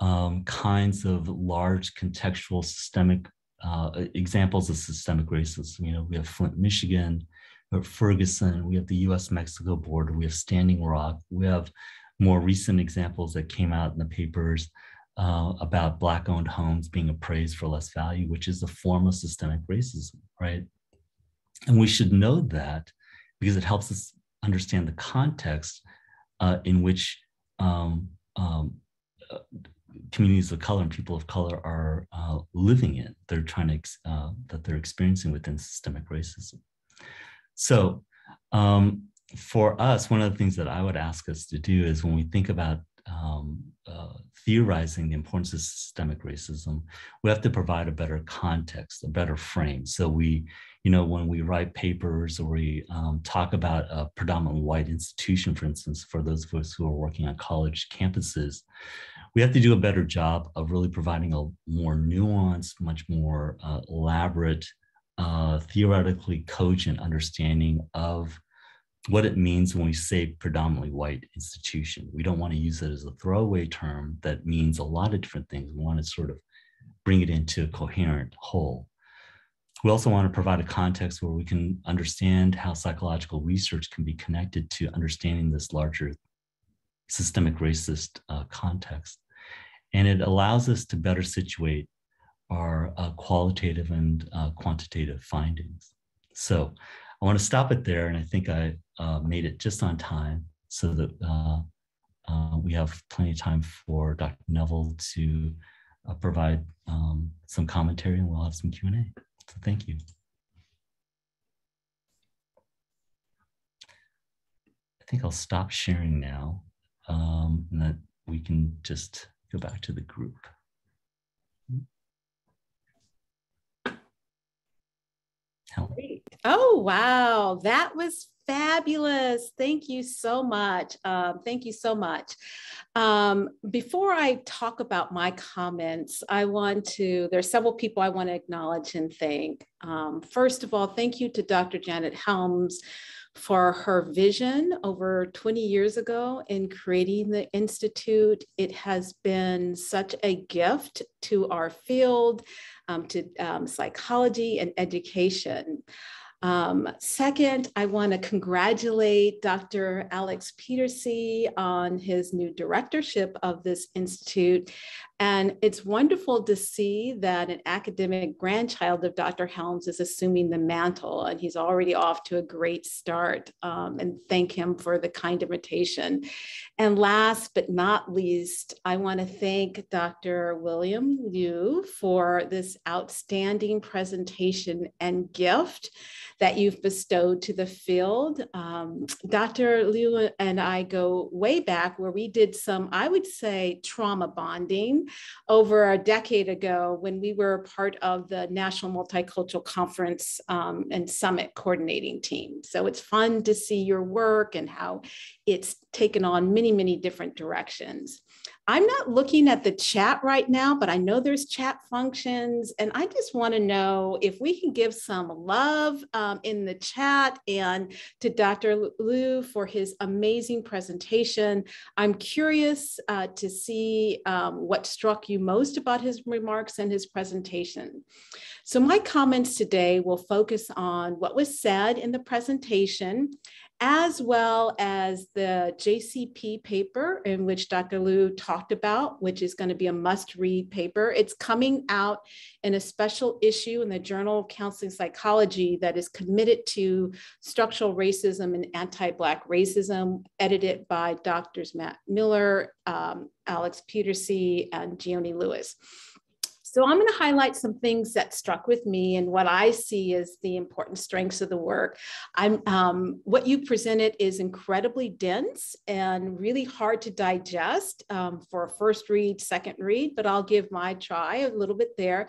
um, kinds of large contextual systemic uh, examples of systemic racism. You know, we have Flint, Michigan, have Ferguson, we have the US-Mexico border, we have Standing Rock, we have more recent examples that came out in the papers uh, about Black-owned homes being appraised for less value, which is a form of systemic racism, right? And we should know that because it helps us understand the context uh, in which um, um, communities of color and people of color are uh, living in, they're trying to, uh, that they're experiencing within systemic racism. So um, for us, one of the things that I would ask us to do is when we think about um, uh, theorizing the importance of systemic racism, we have to provide a better context, a better frame. So we, you know, when we write papers or we um, talk about a predominantly white institution, for instance, for those of us who are working on college campuses, we have to do a better job of really providing a more nuanced, much more uh, elaborate, uh, theoretically cogent understanding of what it means when we say predominantly white institution. We don't want to use it as a throwaway term that means a lot of different things. We want to sort of bring it into a coherent whole. We also want to provide a context where we can understand how psychological research can be connected to understanding this larger systemic racist uh, context. And it allows us to better situate our uh, qualitative and uh, quantitative findings. So I want to stop it there, and I think I uh, made it just on time so that uh, uh, we have plenty of time for Dr. Neville to provide um, some commentary, and we'll have some Q&A. So thank you. I think I'll stop sharing now, um, and that we can just go back to the group. Oh, wow. That was fabulous. Thank you so much. Um, thank you so much. Um, before I talk about my comments, I want to, there are several people I want to acknowledge and thank. Um, first of all, thank you to Dr. Janet Helms for her vision over 20 years ago in creating the Institute. It has been such a gift to our field um, to um, psychology and education. Um, second, I want to congratulate Dr. Alex Pieterse on his new directorship of this institute. And it's wonderful to see that an academic grandchild of Dr. Helms is assuming the mantle, and he's already off to a great start. Um, and thank him for the kind invitation. And last but not least, I want to thank Dr. William Liu for this outstanding presentation and gift that you've bestowed to the field. Um, Dr. Liu and I go way back where we did some, I would say, trauma bonding over a decade ago when we were part of the National Multicultural Conference um, and Summit coordinating team. So it's fun to see your work and how it's taken on many, many different directions. I'm not looking at the chat right now, but I know there's chat functions. And I just want to know if we can give some love um, in the chat and to Dr. Liu for his amazing presentation. I'm curious uh, to see um, what struck you most about his remarks and his presentation. So my comments today will focus on what was said in the presentation as well as the JCP paper in which Dr. Liu talked about, which is going to be a must read paper. It's coming out in a special issue in the Journal of Counseling Psychology that is committed to structural racism and anti Black racism, edited by Drs. Matt Miller, um, Alex Pieterse, and Jioni Lewis. So I'm going to highlight some things that struck with me and what I see as the important strengths of the work. I'm um, what you presented is incredibly dense and really hard to digest um, for a first read, second read, but I'll give my try a little bit there.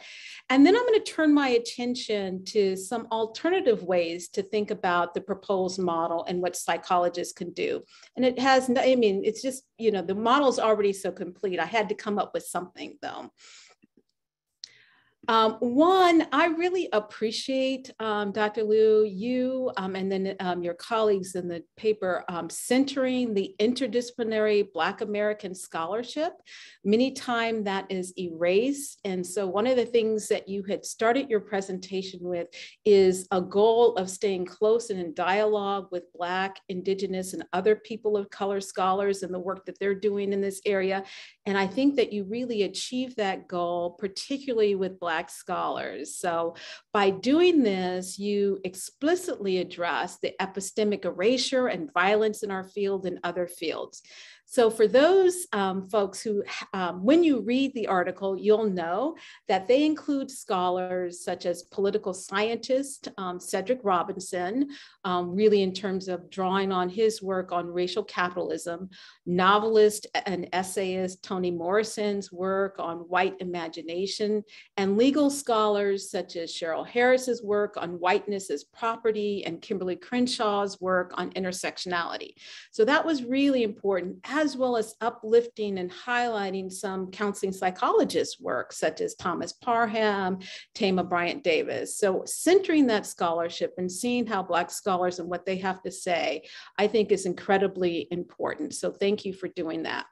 And then I'm going to turn my attention to some alternative ways to think about the proposed model and what psychologists can do. And it has, I mean, it's just, you know, the model's already so complete. I had to come up with something though. Um, one, I really appreciate, um, Dr. Liu, you um, and then um, your colleagues in the paper um, centering the interdisciplinary Black American scholarship. Many times that is erased. And so one of the things that you had started your presentation with is a goal of staying close and in dialogue with Black, Indigenous, and other people of color scholars and the work that they're doing in this area. And I think that you really achieved that goal, particularly with Black Black scholars. So by doing this, you explicitly address the epistemic erasure and violence in our field and other fields. So for those um, folks who, um, when you read the article, you'll know that they include scholars such as political scientist um, Cedric Robinson, um, really in terms of drawing on his work on racial capitalism, novelist and essayist Toni Morrison's work on white imagination, and legal scholars such as Cheryl Harris's work on whiteness as property and Kimberlé Crenshaw's work on intersectionality. So that was really important, as well as uplifting and highlighting some counseling psychologists' work, such as Thomas Parham, Thema Bryant Davis. So centering that scholarship and seeing how Black scholars and what they have to say, I think is incredibly important. So thank you for doing that.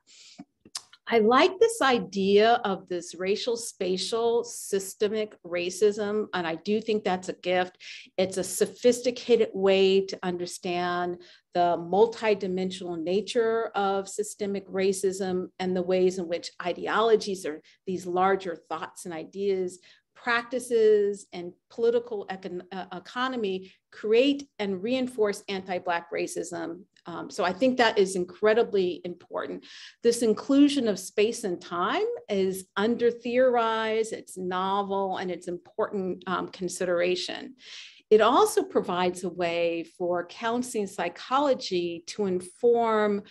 I like this idea of this racial, spatial, systemic racism, and I do think that's a gift. It's a sophisticated way to understand the multidimensional nature of systemic racism and the ways in which ideologies or these larger thoughts and ideas practices and political econ uh, economy create and reinforce anti-Black racism. Um, so I think that is incredibly important. This inclusion of space and time is under theorized, it's novel, and it's important um, consideration. It also provides a way for counseling psychology to inform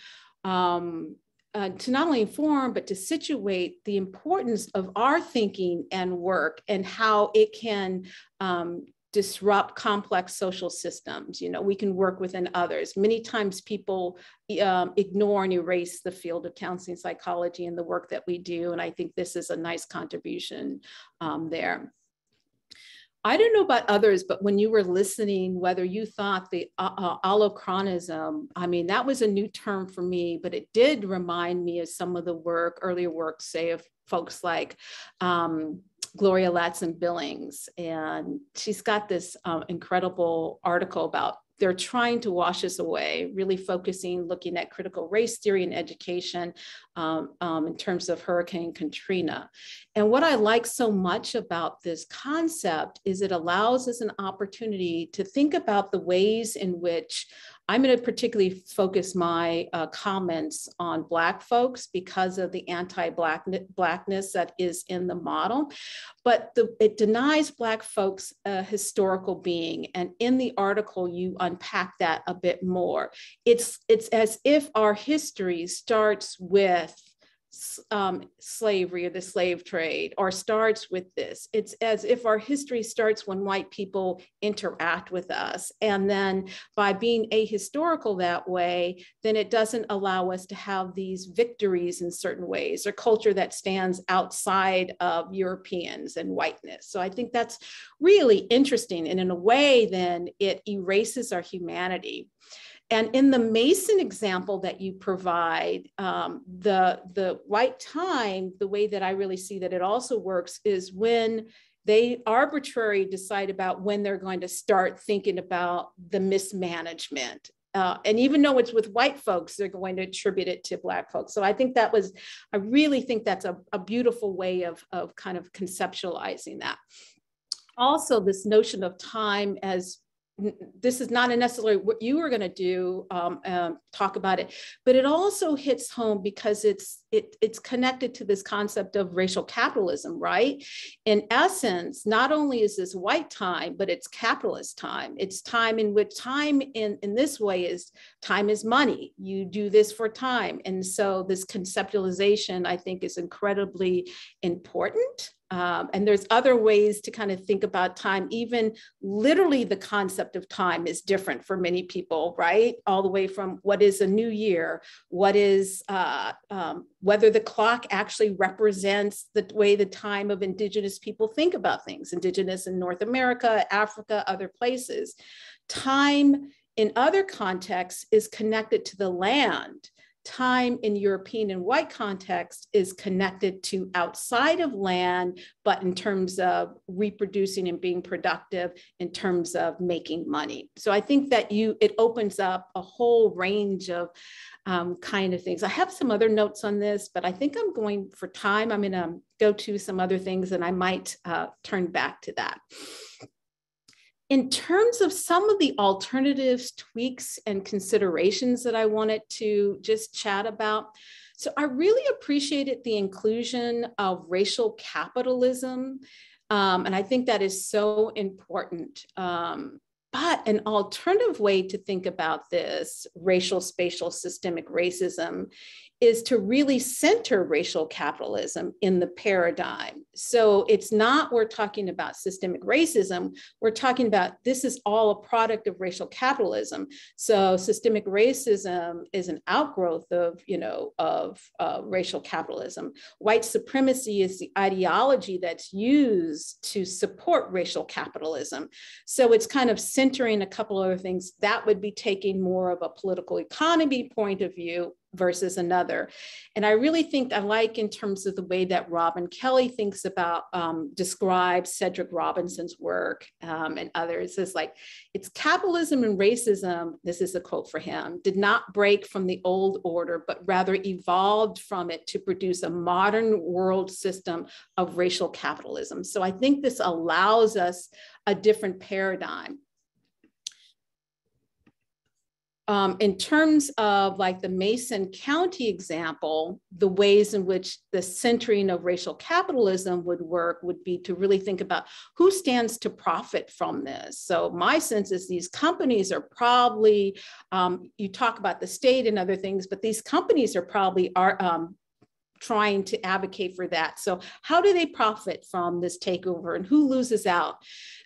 um, uh, to not only inform, but to situate the importance of our thinking and work and how it can um, disrupt complex social systems. You know, we can work within others. Many times people um, ignore and erase the field of counseling psychology and the work that we do. And I think this is a nice contribution um, there. I don't know about others, but when you were listening, whether you thought the uh, uh, allochronism, I mean, that was a new term for me, but it did remind me of some of the work, earlier work, say, of folks like um, Gloria Ladson Billings. And she's got this um, incredible article about they're trying to wash us away, really focusing, looking at critical race theory and education um, um, in terms of Hurricane Katrina. And what I like so much about this concept is it allows us an opportunity to think about the ways in which I'm going to particularly focus my uh, comments on Black folks because of the anti-Blackness that is in the model. But the, it denies Black folks a historical being. And in the article, you unpack that a bit more. It's, it's as if our history starts with um, slavery or the slave trade or starts with this. It's as if our history starts when white people interact with us. And then by being ahistorical that way, then it doesn't allow us to have these victories in certain ways or culture that stands outside of Europeans and whiteness. So I think that's really interesting. And in a way, then it erases our humanity. And in the Mason example that you provide, um, the, the white time, the way that I really see that it also works is when they arbitrarily decide about when they're going to start thinking about the mismanagement. Uh, and even though it's with white folks, they're going to attribute it to Black folks. So I think that was, I really think that's a, a beautiful way of, of kind of conceptualizing that. Also, this notion of time as this is not necessarily what you were going to do um, um, talk about it but it also hits home because it's it, it's connected to this concept of racial capitalism right? In essence not only is this white time but it's capitalist time. It's time in which time in in this way is time is money. You do this for time. And so this conceptualization i think is incredibly important. Um, and there's other ways to kind of think about time. Even literally, the concept of time is different for many people, right? All the way from what is a new year, what is uh, um, whether the clock actually represents the way the time of Indigenous people think about things, Indigenous in North America, Africa, other places. Time in other contexts is connected to the land time in European and white context is connected to outside of land, but in terms of reproducing and being productive, in terms of making money. So I think that you it opens up a whole range of um, kind of things. I have some other notes on this, but I think I'm going for time. I'm going to go to some other things, and I might uh, turn back to that. in terms of some of the alternatives, tweaks, and considerations that I wanted to just chat about, so I really appreciated the inclusion of racial capitalism. Um, and I think that is so important. Um, but an alternative way to think about this racial, spatial, systemic racism is to really center racial capitalism in the paradigm. So it's not we're talking about systemic racism, we're talking about this is all a product of racial capitalism. So systemic racism is an outgrowth of, you know, of uh, racial capitalism. White supremacy is the ideology that's used to support racial capitalism. So it's kind of centering a couple other things that would be taking more of a political economy point of view versus another. And I really think I like in terms of the way that Robin Kelley thinks about, um, describes Cedric Robinson's work um, and others is like, it's capitalism and racism, this is a quote for him, did not break from the old order, but rather evolved from it to produce a modern world system of racial capitalism. So I think this allows us a different paradigm um, in terms of like the Mason County example, the ways in which the centering of racial capitalism would work would be to really think about who stands to profit from this. So my sense is these companies are probably, um, you talk about the state and other things, but these companies are probably are um, trying to advocate for that. So how do they profit from this takeover and who loses out?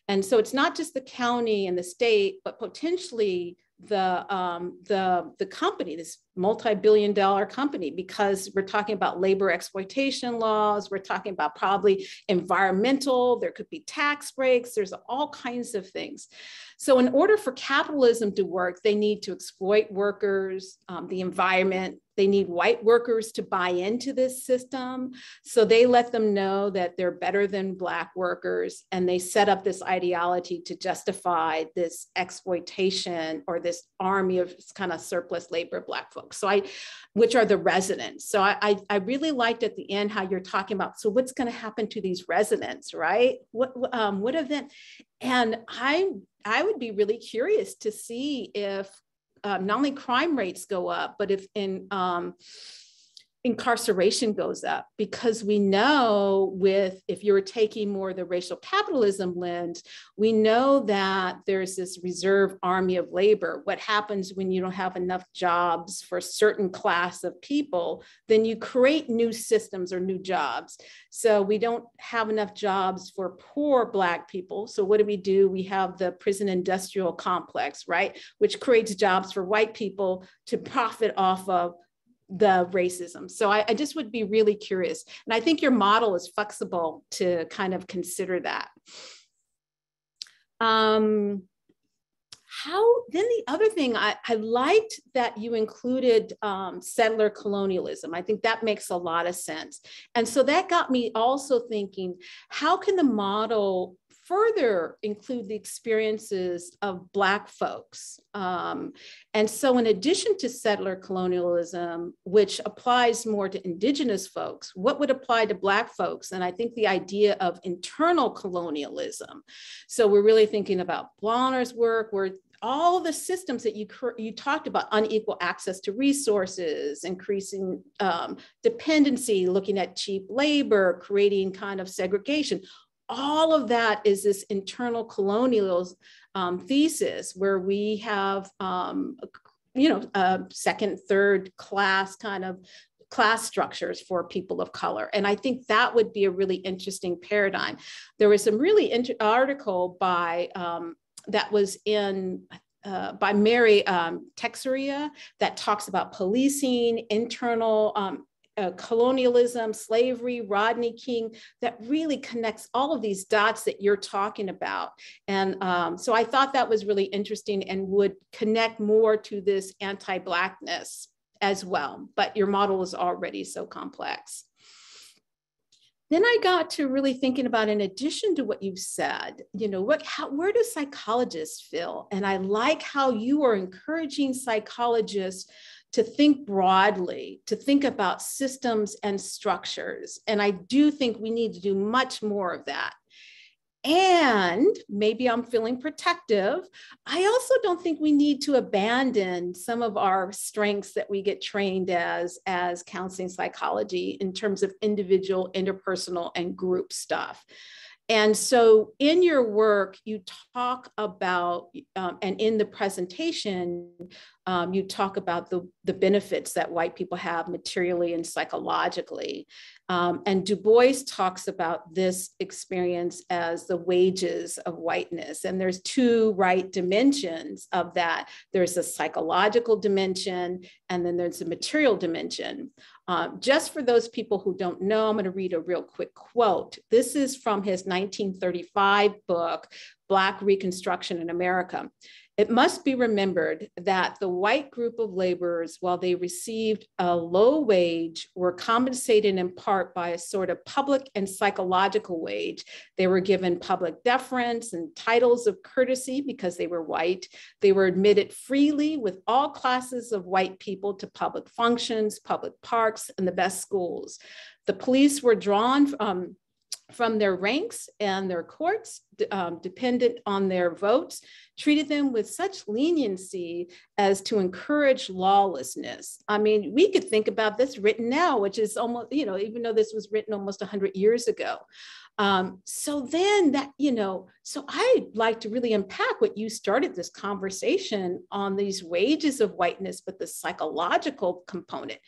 And so it's not just the county and the state, but potentially the um, the the company, this multi-billion dollar company, because we're talking about labor exploitation laws, we're talking about probably environmental, there could be tax breaks, there's all kinds of things. So in order for capitalism to work, they need to exploit workers, um, the environment, they need white workers to buy into this system. So they let them know that they're better than Black workers. And they set up this ideology to justify this exploitation or this army of kind of surplus labor Black folks. So I, which are the residents. So I, I, I really liked at the end how you're talking about, so what's going to happen to these residents, right? What, um, what event? And I, I would be really curious to see if um, not only crime rates go up, but if in um, incarceration goes up because we know with if you're taking more the racial capitalism lens we know that there's this reserve army of labor. What happens when you don't have enough jobs for a certain class of people? Then you create new systems or new jobs. So we don't have enough jobs for poor black people. So what do we do? We have the prison industrial complex right? Which creates jobs for white people to profit off of the racism. So I, I, just would be really curious. And I think your model is flexible to kind of consider that. Um, how then the other thing I, I liked that you included um, settler colonialism. I think that makes a lot of sense. And so that got me also thinking, how can the model further include the experiences of Black folks. Um, and so, in addition to settler colonialism, which applies more to Indigenous folks, what would apply to Black folks? And I think the idea of internal colonialism. So, we're really thinking about Blauner's work, where all the systems that you you talked about unequal access to resources increasing um, dependency looking at cheap labor creating kind of segregation all of that is this internal colonial um, thesis where we have, um, you know, second, third class kind of class structures for people of color. And I think that would be a really interesting paradigm. There was some really interesting article by um, that was in uh, by Mary um, Texeira that talks about policing, internal um, uh, colonialism, slavery, Rodney King, that really connects all of these dots that you're talking about. And um, so I thought that was really interesting and would connect more to this anti-Blackness as well. But your model is already so complex. Then I got to really thinking about, in addition to what you've said, you know, what, how, where do psychologists feel? And I like how you are encouraging psychologists to think broadly, to think about systems and structures. And I do think we need to do much more of that. And maybe I'm feeling protective. I also don't think we need to abandon some of our strengths that we get trained as as counseling psychology in terms of individual, interpersonal, and group stuff. And so in your work, you talk about, um, and in the presentation, um, you talk about the, the benefits that white people have materially and psychologically. Um, and Du Bois talks about this experience as the wages of whiteness. And there's two right dimensions of that. There's a psychological dimension, and then there's a material dimension. Um, just for those people who don't know, I'm going to read a real quick quote. This is from his 1935 book, Black Reconstruction in America. It must be remembered that the white group of laborers, while they received a low wage, were compensated in part by a sort of public and psychological wage. They were given public deference and titles of courtesy because they were white. They were admitted freely with all classes of white people to public functions, public parks, and the best schools. The police were drawn um, from their ranks and their courts, um, dependent on their votes, treated them with such leniency as to encourage lawlessness. I mean, we could think about this written now, which is almost, you know, even though this was written almost 100 years ago. Um, so then that, you know, so I'd like to really unpack what you started this conversation on these wages of whiteness, but the psychological component.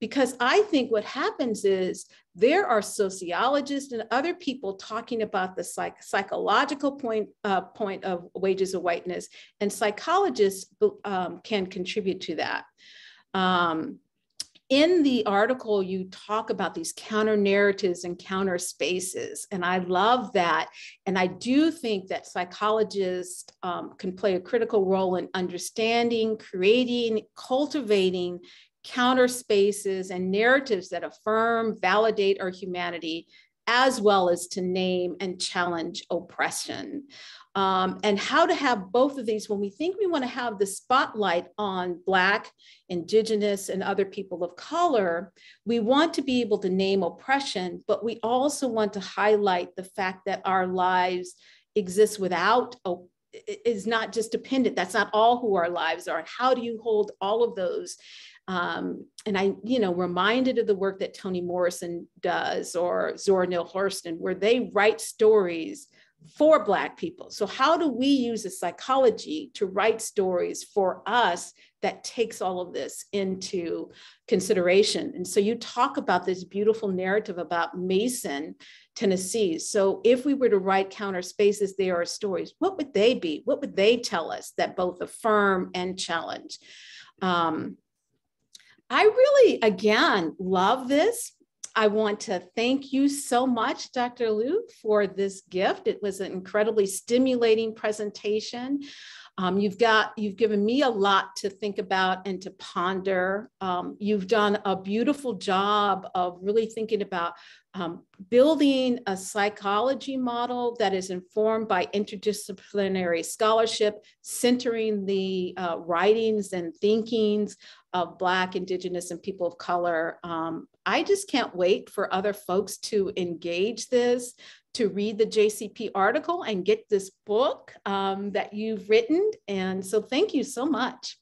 Because I think what happens is there are sociologists and other people talking about the psych psychological point, uh, point of wages of whiteness, and psychologists um, can contribute to that. Um, in the article, you talk about these counter narratives and counter spaces. And I love that. And I do think that psychologists um, can play a critical role in understanding, creating, cultivating counter spaces and narratives that affirm, validate our humanity, as well as to name and challenge oppression. Um, and how to have both of these when we think we want to have the spotlight on Black, Indigenous, and other people of color, we want to be able to name oppression, but we also want to highlight the fact that our lives exist without is not just dependent. That's not all who our lives are. How do you hold all of those um, and I, you know, reminded of the work that Toni Morrison does or Zora Neale Hurston, where they write stories for Black people. So, how do we use the psychology to write stories for us that takes all of this into consideration? And so, you talk about this beautiful narrative about Mason, Tennessee. So, if we were to write counter spaces, there are stories. What would they be? What would they tell us that both affirm and challenge? Um, I really, again, love this. I want to thank you so much, Dr. Liu, for this gift. It was an incredibly stimulating presentation. Um, you've got, you've given me a lot to think about and to ponder. Um, you've done a beautiful job of really thinking about um, building a psychology model that is informed by interdisciplinary scholarship, centering the uh, writings and thinkings of Black, Indigenous, and people of color. Um, I just can't wait for other folks to engage this, to read the JCP article and get this book um, that you've written. And so thank you so much.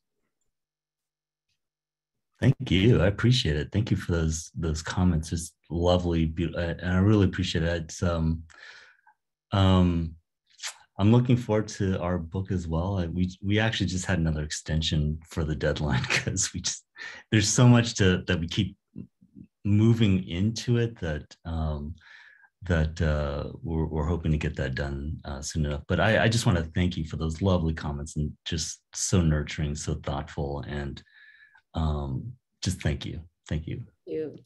Thank you. I appreciate it. Thank you for those those comments. It's lovely, beautiful, and I really appreciate it. It's, um, um, I'm looking forward to our book as well. We we actually just had another extension for the deadline because we just there's so much to that we keep moving into it that um, that uh, we're, we're hoping to get that done uh, soon enough. But I, I just want to thank you for those lovely comments and just so nurturing, so thoughtful, and um, just thank you, thank you. Thank you.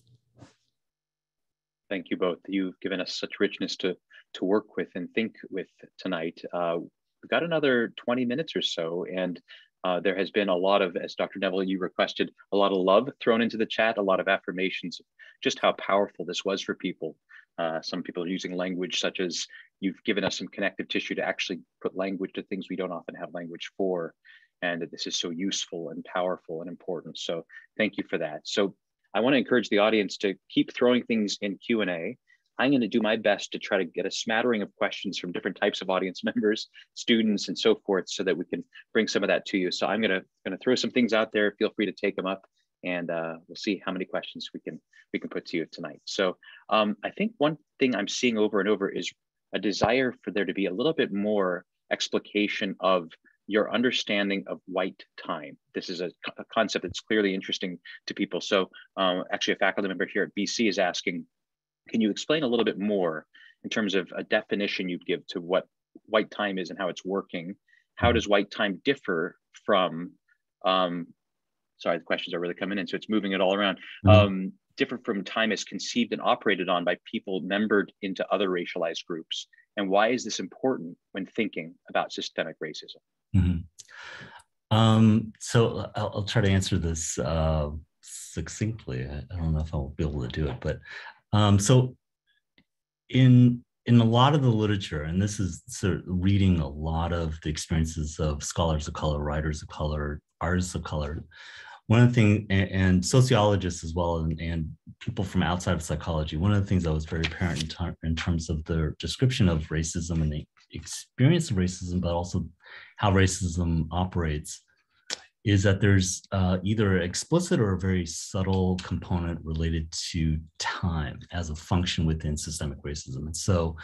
Thank you both. You've given us such richness to to work with and think with tonight. Uh, we've got another 20 minutes or so, and uh, there has been a lot of, as Dr. Neville, you requested, a lot of love thrown into the chat, a lot of affirmations just how powerful this was for people. Uh, some people are using language such as you've given us some connective tissue to actually put language to things we don't often have language for, and that this is so useful and powerful and important. So thank you for that. So I want to encourage the audience to keep throwing things in Q&A. I'm going to do my best to try to get a smattering of questions from different types of audience members, students, and so forth, so that we can bring some of that to you. So I'm going to going to throw some things out there. Feel free to take them up, and uh, we'll see how many questions we can we can put to you tonight. So um, I think one thing I'm seeing over and over is a desire for there to be a little bit more explication of your understanding of white time. This is a, a concept that's clearly interesting to people. So um, actually a faculty member here at BC is asking, can you explain a little bit more in terms of a definition you'd give to what white time is and how it's working? How does white time differ from, um, sorry, the questions are really coming in, so it's moving it all around. Mm-hmm. Um, different from time as conceived and operated on by people membered into other racialized groups? And why is this important when thinking about systemic racism? Mm-hmm. Um, so I'll, I'll, try to answer this uh, succinctly. I, I, don't know if I'll be able to do it, but um, so in in a lot of the literature, and this is sort of reading a lot of the experiences of scholars of color, writers of color, artists of color, one of the things, and, and, sociologists as well, and, and, people from outside of psychology, one of the things that was very apparent in, ter- in terms of their description of racism and the experience of racism, but also how racism operates, is that there's uh, either explicit or a very subtle component related to time as a function within systemic racism. And so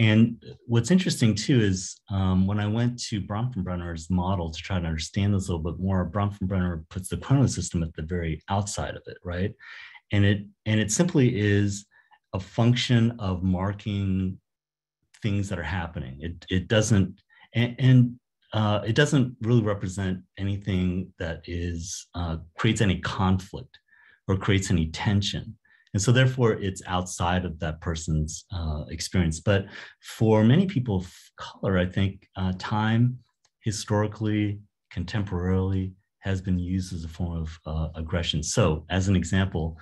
and what's interesting too is um, when I went to Bronfenbrenner's model to try to understand this a little bit more, Bronfenbrenner puts the chronosystem at the very outside of it, right? And it and it simply is a function of marking things that are happening. It it doesn't and, and uh, it doesn't really represent anything that is uh, creates any conflict or creates any tension. And so, therefore, it's outside of that person's uh, experience. But for many people of color, I think uh, time historically, contemporarily, has been used as a form of uh, aggression. So, as an example,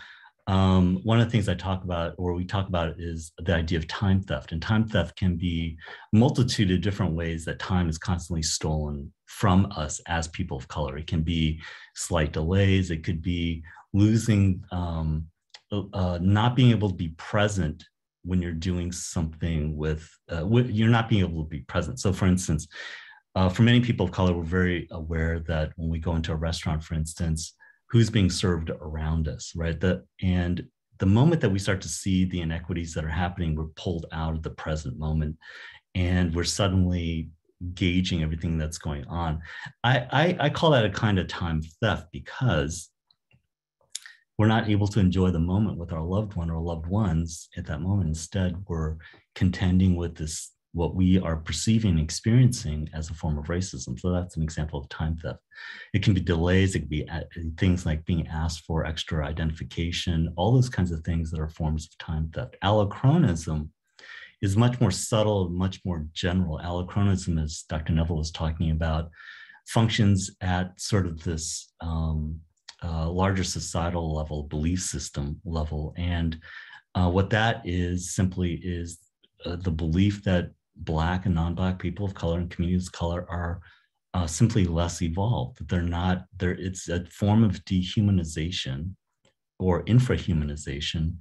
um, one of the things I talk about, or we talk about, is the idea of time theft. And time theft can be multitude of different ways that time is constantly stolen from us as people of color. It can be slight delays, it could be losing um, uh, not being able to be present when you're doing something with, uh, you're not being able to be present. So, for instance, uh, for many people of color, we're very aware that when we go into a restaurant, for instance, who's being served around us, right? That and the moment that we start to see the inequities that are happening, we're pulled out of the present moment, and we're suddenly gauging everything that's going on. I, I, I call that a kind of time theft because we're not able to enjoy the moment with our loved one or loved ones at that moment. Instead, we're contending with this, what we are perceiving and experiencing as a form of racism. So that's an example of time theft. It can be delays, it can be uh, things like being asked for extra identification, all those kinds of things that are forms of time theft. Allochronism is much more subtle, much more general. Allochronism, as Dr. Neville was talking about, functions at sort of this um, uh, larger societal level, belief system level. And uh, what that is simply is uh, the belief that Black and non-Black people of color and communities of color are uh, simply less evolved. They're not. There, it's a form of dehumanization or infrahumanization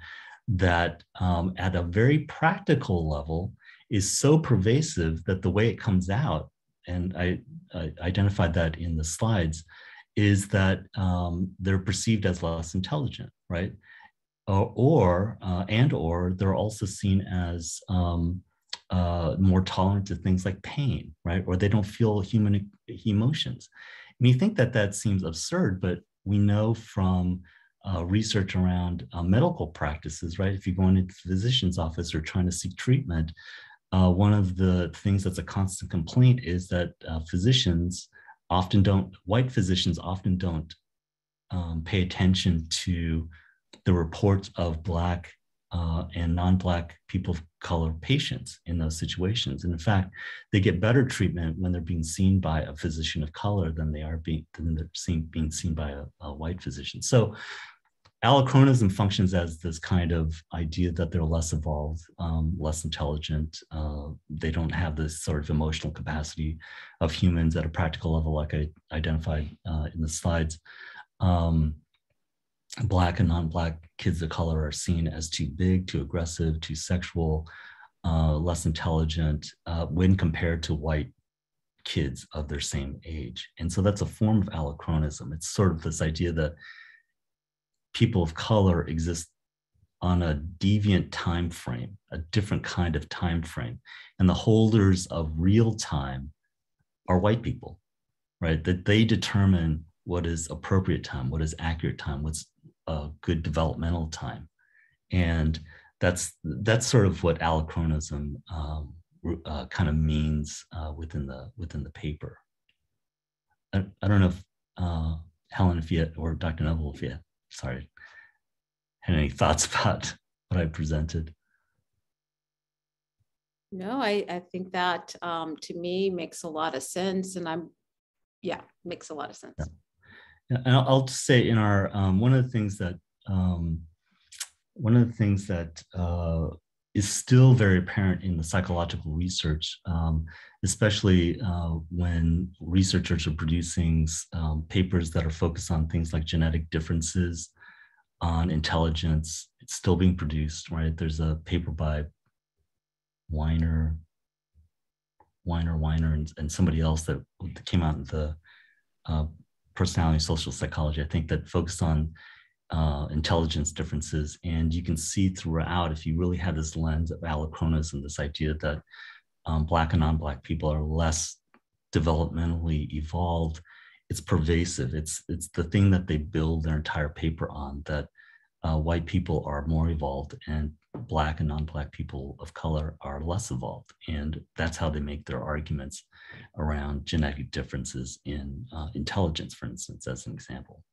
that, um, at a very practical level, is so pervasive that the way it comes out, and I, I identified that in the slides, is that um, they're perceived as less intelligent, right? Or, or uh, and or they're also seen as um, uh, more tolerant to things like pain, right? Or they don't feel human emotions. And you think that that seems absurd, but we know from uh, research around uh, medical practices, right? If you go into the physician's office or trying to seek treatment, uh, one of the things that's a constant complaint is that uh, physicians often don't, white physicians often don't um, pay attention to the reports of Black uh, and non-Black people of color patients in those situations. And in fact, they get better treatment when they're being seen by a physician of color than they are being, than they're seen, being seen by a, a white physician. So allochronism functions as this kind of idea that they're less evolved, um, less intelligent. Uh, they don't have this sort of emotional capacity of humans at a practical level, like I identified uh, in the slides. Um, Black and non Black kids of color are seen as too big, too aggressive, too sexual, uh, less intelligent uh, when compared to white kids of their same age. And so that's a form of allochronism. It's sort of this idea that people of color exist on a deviant time frame, a different kind of time frame. And the holders of real time are white people, right? That they determine what is appropriate time, what is accurate time, what's a good developmental time. And that's that's sort of what allochronism um, uh, kind of means uh, within the within the paper. I, I don't know if uh, Helen, if you or Dr. Neville, if you sorry, had any thoughts about what I presented. No, I, I think that um, to me makes a lot of sense, and I'm yeah, makes a lot of sense. Yeah. And I'll, I'll just say in our um, one of the things that um, one of the things that uh, is still very apparent in the psychological research, um, especially uh, when researchers are producing um, papers that are focused on things like genetic differences, on intelligence. It's still being produced, right? There's a paper by Weiner, Weiner, Weiner, and, and somebody else that came out in the uh, personality social psychology, I think, that focused on uh, intelligence differences. And you can see throughout, if you really have this lens of allochronism, this idea that um, Black and non Black people are less developmentally evolved, it's pervasive. It's, it's the thing that they build their entire paper on that uh, white people are more evolved and Black and non Black people of color are less evolved. And that's how they make their arguments around genetic differences in uh, intelligence, for instance, as an example.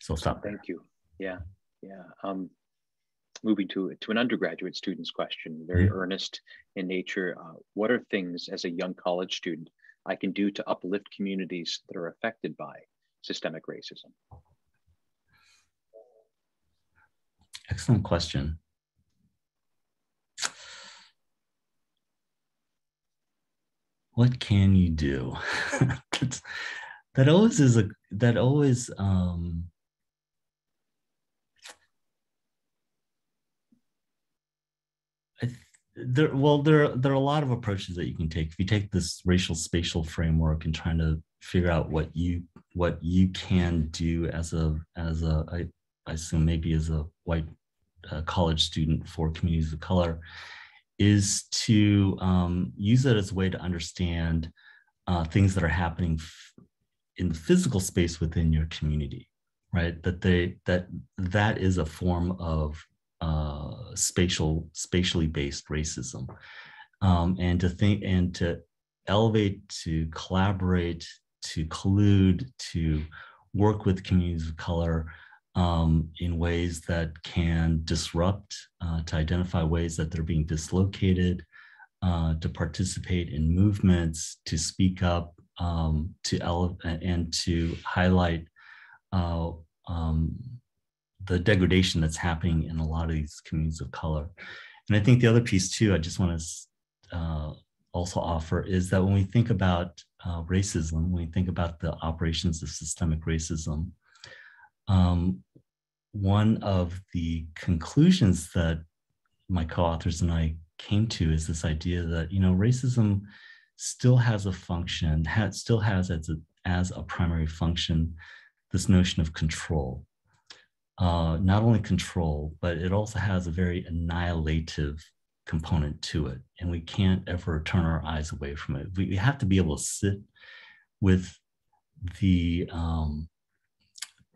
So stop. Thank you. Yeah, yeah. Um, moving to to an undergraduate student's question, very mm-hmm. earnest in nature. Uh, what are things as a young college student I can do to uplift communities that are affected by systemic racism? Excellent question. What can you do? that always is a that always um, there well there there are a lot of approaches that you can take if you take this racial spatial framework and trying to figure out what you what you can do as a as a I, I assume maybe as a white uh, college student for communities of color is to um, use it as a way to understand uh, things that are happening in the physical space within your community right? That they that that is a form of uh, spatial, spatially based racism, um, and to think and to elevate, to collaborate, to collude, to work with communities of color um, in ways that can disrupt, uh, to identify ways that they're being dislocated, uh, to participate in movements, to speak up, um, to and to highlight uh, um, the degradation that's happening in a lot of these communities of color. And I think the other piece too, I just want to uh, also offer is that when we think about uh, racism, when we think about the operations of systemic racism, um, one of the conclusions that my co-authors and I came to is this idea that you know racism still has a function, has, still has as a, as a primary function this notion of control uh, not only control, but it also has a very annihilative component to it. And we can't ever turn our eyes away from it. We, we have to be able to sit with the, um,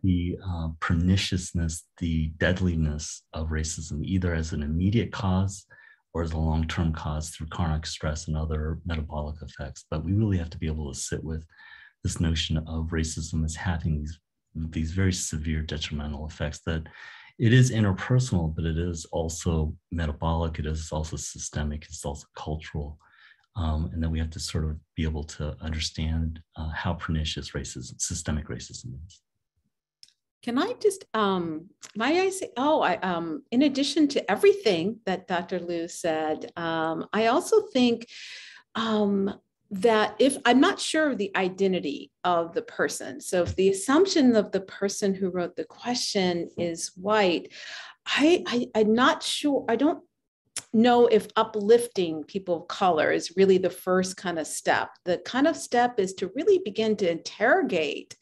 the uh, perniciousness, the deadliness of racism, either as an immediate cause or as a long term cause through chronic stress and other metabolic effects. But we really have to be able to sit with this notion of racism as having these these very severe detrimental effects that it is interpersonal, but it is also metabolic, it is also systemic, it's also cultural. Um, and then we have to sort of be able to understand uh, how pernicious racism, systemic racism is. Can I just, um, might I say, oh, I, um, in addition to everything that Dr. Liu said, um, I also think um, that if I'm not sure of the identity of the person, so if the assumption of the person who wrote the question is white, I, I I'm not sure. I don't know if uplifting people of color is really the first kind of step. The kind of step is to really begin to interrogate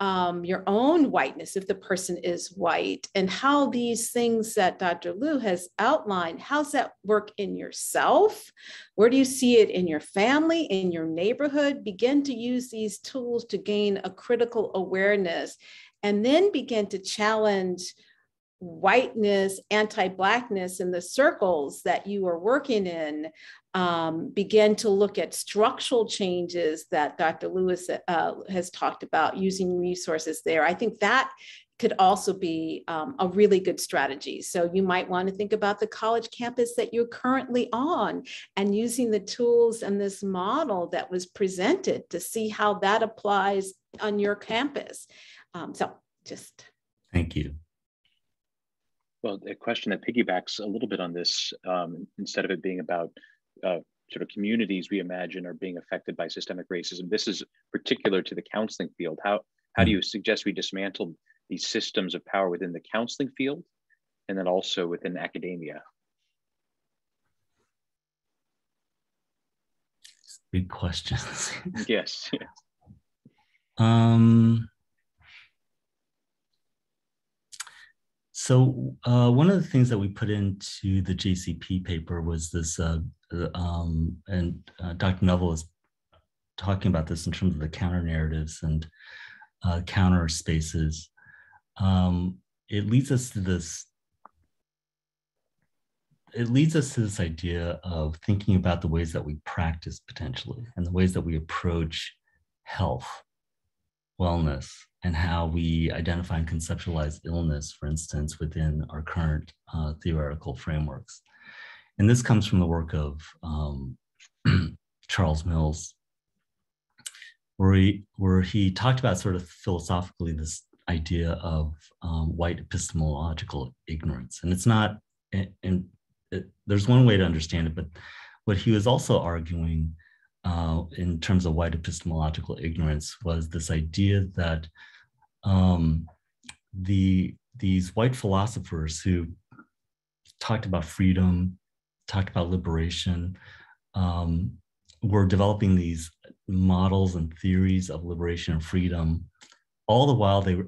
um, your own whiteness if the person is white and how these things that Dr. Liu has outlined, how's that work in yourself? Where do you see it in your family, in your neighborhood? Begin to use these tools to gain a critical awareness and then begin to challenge whiteness, anti Blackness in the circles that you are working in, um, begin to look at structural changes that Dr. Lewis uh, has talked about using resources there. I think that could also be um, a really good strategy. So you might want to think about the college campus that you're currently on and using the tools and this model that was presented to see how that applies on your campus. Um, so just. Thank you. Well, a question that piggybacks a little bit on this, um, instead of it being about uh, sort of communities we imagine are being affected by systemic racism, this is particular to the counseling field. How, how do hmm. you suggest we dismantle these systems of power within the counseling field and then also within academia? Big questions. yes. Um, So uh, one of the things that we put into the JCP paper was this, uh, um, and uh, Dr. Neville is talking about this in terms of the counter narratives and uh, counter spaces. Um, it leads us to this. It leads us to this idea of thinking about the ways that we practice potentially and the ways that we approach health, wellness, and how we identify and conceptualize illness, for instance, within our current uh, theoretical frameworks. And this comes from the work of um, Charles Mills, where he, where he talked about sort of philosophically this idea of um, white epistemological ignorance. And it's not, and it, there's one way to understand it, but what he was also arguing uh, in terms of white epistemological ignorance was this idea that um, the these white philosophers who talked about freedom, talked about liberation, um, were developing these models and theories of liberation and freedom. All the while they were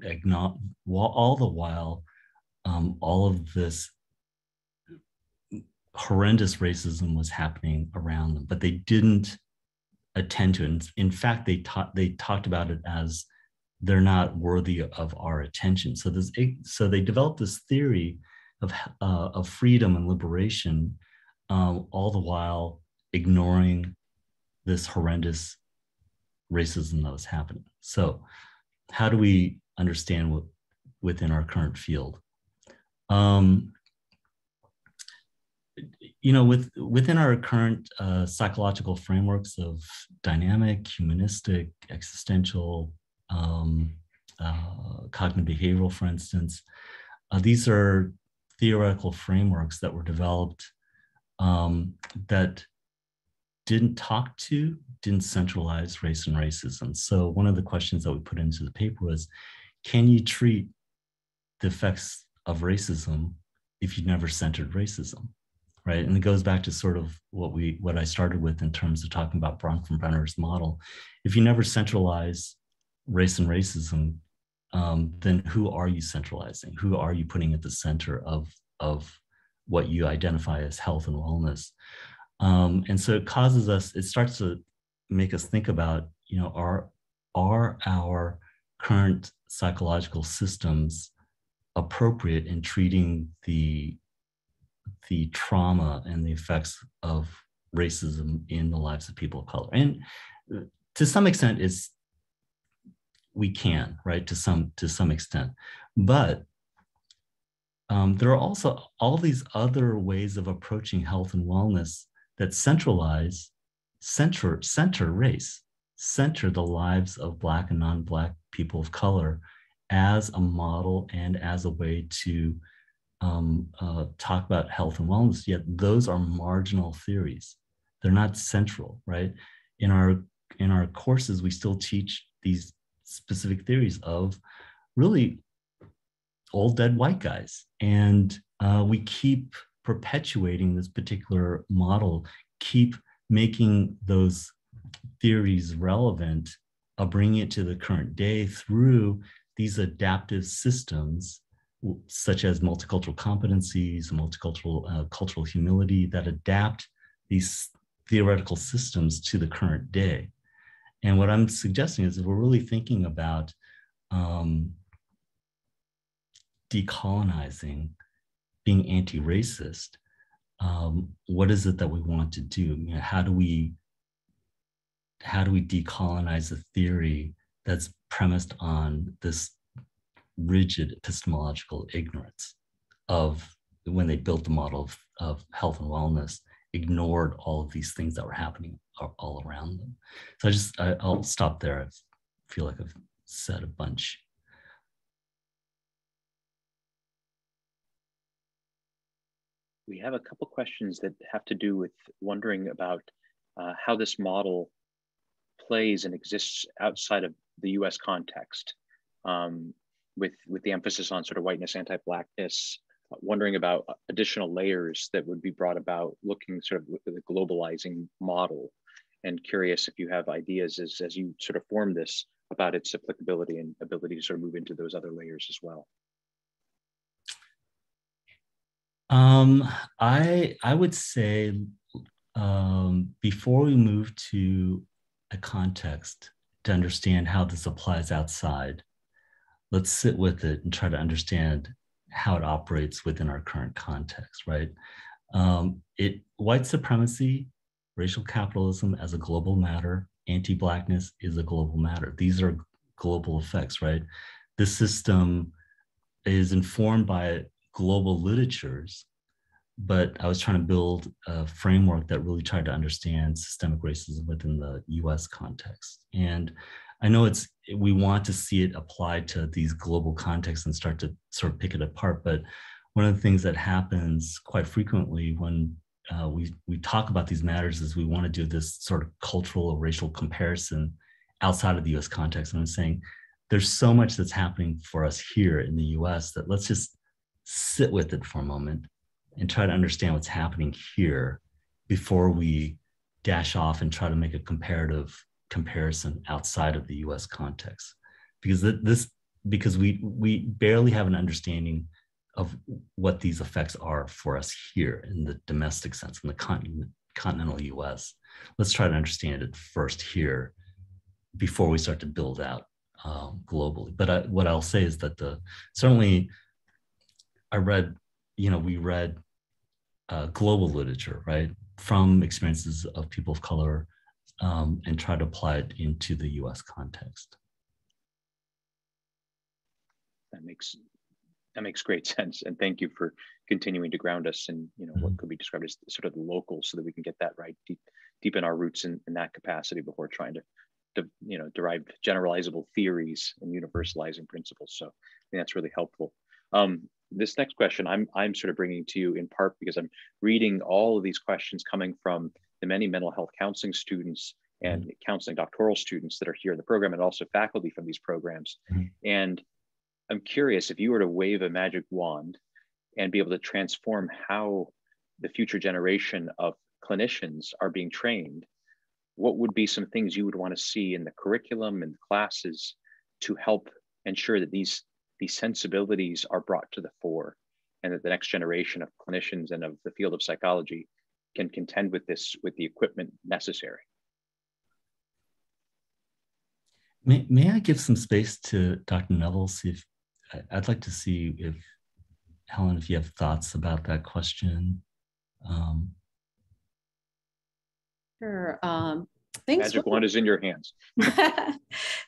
all the while, um, all of this horrendous racism was happening around them, but they didn't attend to it. In fact, they taught they talked about it as they're not worthy of our attention. So this, so they developed this theory of, uh, of freedom and liberation, um, all the while ignoring this horrendous racism that was happening. So how do we understand what within our current field? Um, you know, with within our current uh, psychological frameworks of dynamic, humanistic, existential, um, uh, cognitive behavioral, for instance. Uh, these are theoretical frameworks that were developed um, that didn't talk to, didn't centralize race and racism. So one of the questions that we put into the paper was, can you treat the effects of racism if you never centered racism? Right. And it goes back to sort of what we what I started with in terms of talking about Bronfenbrenner's model. If you never centralize race and racism, um, then who are you centralizing? Who are you putting at the center of, of what you identify as health and wellness? Um, and so it causes us, it starts to make us think about, you know, are, are our current psychological systems appropriate in treating the, the trauma and the effects of racism in the lives of people of color? And uh, to some extent, it's we can, right, to some to some extent. But um, there are also all these other ways of approaching health and wellness that centralize, center, center race, center the lives of Black and non-Black people of color as a model and as a way to um, uh, talk about health and wellness. Yet those are marginal theories; they're not central, right? in our in our courses, we still teach these specific theories of really old dead white guys. And uh, we keep perpetuating this particular model, keep making those theories relevant, uh, bringing it to the current day through these adaptive systems, such as multicultural competencies, multicultural uh, cultural humility, that adapt these theoretical systems to the current day. And what I'm suggesting is that we're really thinking about um, decolonizing, being anti-racist. Um, what is it that we want to do? You know, how do we how do we decolonize a theory that's premised on this rigid epistemological ignorance of when they built the model of, of health and wellness ignored all of these things that were happening all around them. So I just, I, I'll stop there. I feel like I've said a bunch. We have a couple questions that have to do with wondering about uh, how this model plays and exists outside of the US context, um, with, with the emphasis on sort of whiteness, anti-blackness, wondering about additional layers that would be brought about looking sort of the globalizing model and curious if you have ideas as, as you sort of form this about its applicability and ability to sort of move into those other layers as well. Um, I I would say um, before we move to a context to understand how this applies outside, let's sit with it and try to understand how it operates within our current context, right? Um, it white supremacy, racial capitalism as a global matter, anti-blackness is a global matter. These are global effects, right? This system is informed by global literatures, but I was trying to build a framework that really tried to understand systemic racism within the US context. And I know it's we want to see it applied to these global contexts and start to sort of pick it apart. But one of the things that happens quite frequently when uh, we we talk about these matters is we want to do this sort of cultural or racial comparison outside of the U.S. context. And I'm saying there's so much that's happening for us here in the U.S. that let's just sit with it for a moment and try to understand what's happening here before we dash off and try to make a comparative comparison outside of the US context. Because this because we we barely have an understanding of what these effects are for us here in the domestic sense in the continent, continental US let's try to understand it first here before we start to build out um, globally. But I, what I'll say is that the certainly I read you know we read uh, global literature right from experiences of people of color um, and try to apply it into the US context. That makes that makes great sense. And thank you for continuing to ground us in you know mm-hmm. what could be described as sort of the local so that we can get that right deep deep in our roots in, in that capacity before trying to, to you know derive generalizable theories and universalizing principles. So I think that's really helpful. Um, this next question I'm I'm sort of bringing to you in part because I'm reading all of these questions coming from the many mental health counseling students and mm-hmm. counseling doctoral students that are here in the program and also faculty from these programs. Mm-hmm. And I'm curious if you were to wave a magic wand and be able to transform how the future generation of clinicians are being trained, what would be some things you would want to see in the curriculum and the classes to help ensure that these, these sensibilities are brought to the fore and that the next generation of clinicians and of the field of psychology can contend with this with the equipment necessary. May, may I give some space to Dr. Neville? See if I'd like to see if Helen, if you have thoughts about that question. Um, sure. Um, thanks. Magic wand is in your hands.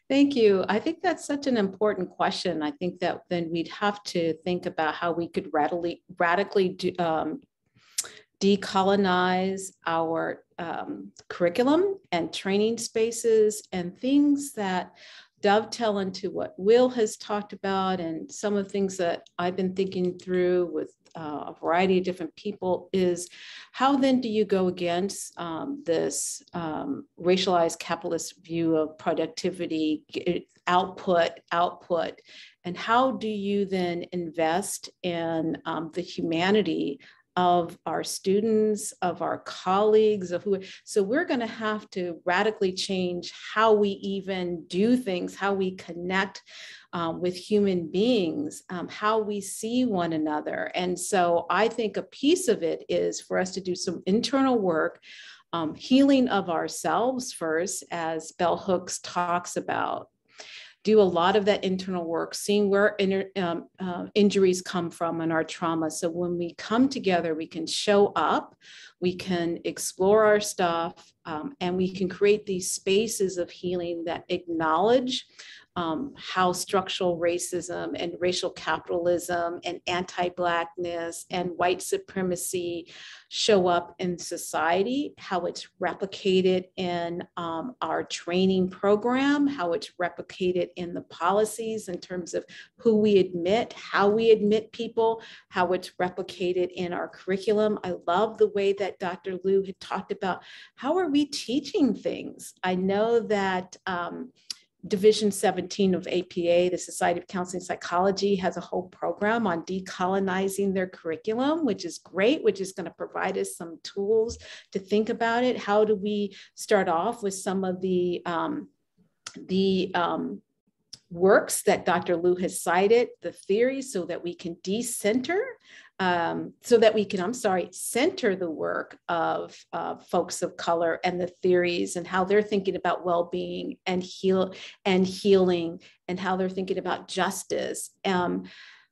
Thank you. I think that's such an important question. I think that then we'd have to think about how we could radically, radically do, um, decolonize our um, curriculum and training spaces and things that dovetail into what Will has talked about and some of the things that I've been thinking through with uh, a variety of different people is how then do you go against um, this um, racialized capitalist view of productivity, output, output, and how do you then invest in um, the humanity of our students, of our colleagues, of who. So we're going to have to radically change how we even do things, how we connect um, with human beings, um, how we see one another. And so I think a piece of it is for us to do some internal work. Um, healing of ourselves first, as Bell Hooks talks about, do a lot of that internal work, seeing where um, uh, injuries come from and our trauma. So when we come together, we can show up, we can explore our stuff, um, and we can create these spaces of healing that acknowledge um, how structural racism and racial capitalism and anti Blackness and white supremacy show up in society, how it's replicated in um, our training program, how it's replicated in the policies in terms of who we admit, how we admit people, how it's replicated in our curriculum. I love the way that Dr. Liu had talked about how are we teaching things. I know that. Um, Division 17 of APA, the Society of Counseling Psychology, has a whole program on decolonizing their curriculum, which is great, which is going to provide us some tools to think about it. How do we start off with some of the um, the um, works that Dr. Liu has cited, the theories, so that we can decenter um, so that we can, I'm sorry, center the work of uh, folks of color and the theories and how they're thinking about well-being and heal and healing and how they're thinking about justice. Um,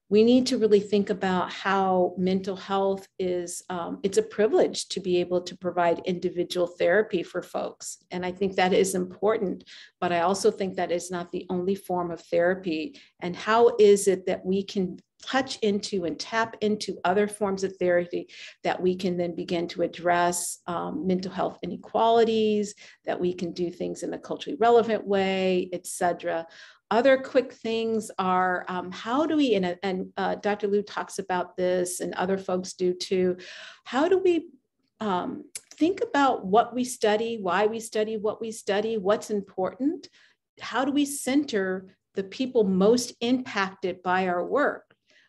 we need to really think about how mental health is um, it's a privilege to be able to provide individual therapy for folks and i think that is important but i also think that is not the only form of therapy and how is it that we can touch into and tap into other forms of therapy that we can then begin to address um, mental health inequalities, that we can do things in a culturally relevant way, et cetera. Other quick things are um, how do we, and, and uh, Dr. Liu talks about this and other folks do too, how do we um, think about what we study, why we study what we study, what's important? How do we center the people most impacted by our work?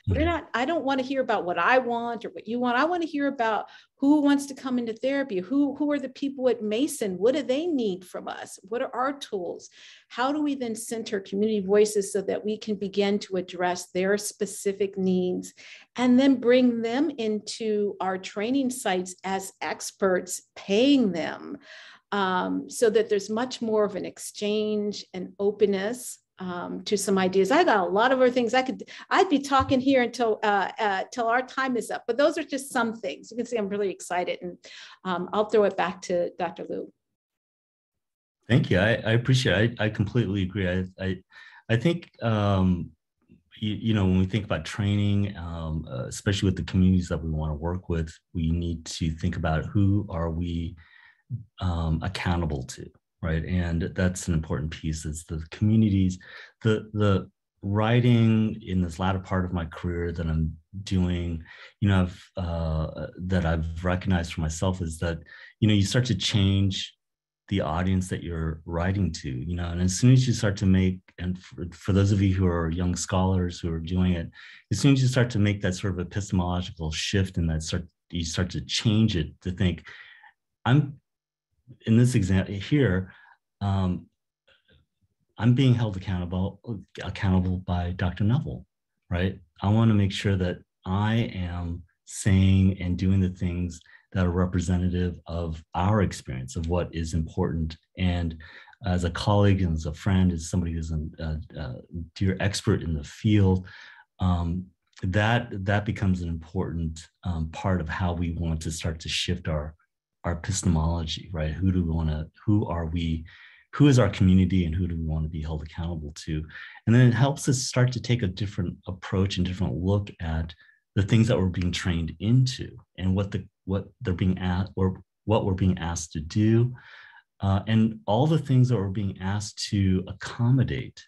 We're not, I don't want to hear about what I want or what you want. I want to hear about who wants to come into therapy, who, who are the people at Mason, what do they need from us? What are our tools? How do we then center community voices so that we can begin to address their specific needs and then bring them into our training sites as experts, paying them um, so that there's much more of an exchange and openness um, to some ideas. I got a lot of other things I could. I'd be talking here until uh, uh, till our time is up. But those are just some things. You can see I'm really excited, and um, I'll throw it back to Dr. Liu. Thank you. I, I appreciate. It. I, I completely agree. I I, I think. Um, you, you, know, when we think about training, um, uh, especially with the communities that we want to work with, we need to think about who are we um, accountable to, right? And that's an important piece is the communities, the the writing in this latter part of my career that I'm doing, you know, I've, uh, that I've recognized for myself is that, you know, you start to change the audience that you're writing to, you know, and as soon as you start to make, and for, for those of you who are young scholars who are doing it, as soon as you start to make that sort of epistemological shift and that start, you start to change it to think, I'm in this example here, um, I'm being held accountable accountable by Dr. Neville, right? I want to make sure that I am saying and doing the things that are representative of our experience of what is important. And as a colleague and as a friend, as somebody who's a, a, dear expert in the field, um, that that becomes an important um, part of how we want to start to shift our our epistemology, right? Who do we want to, who are we, who is our community and who do we want to be held accountable to? And then it helps us start to take a different approach and different look at the things that we're being trained into and what the what they're being asked or what we're being asked to do. uh, and all the things that we're being asked to accommodate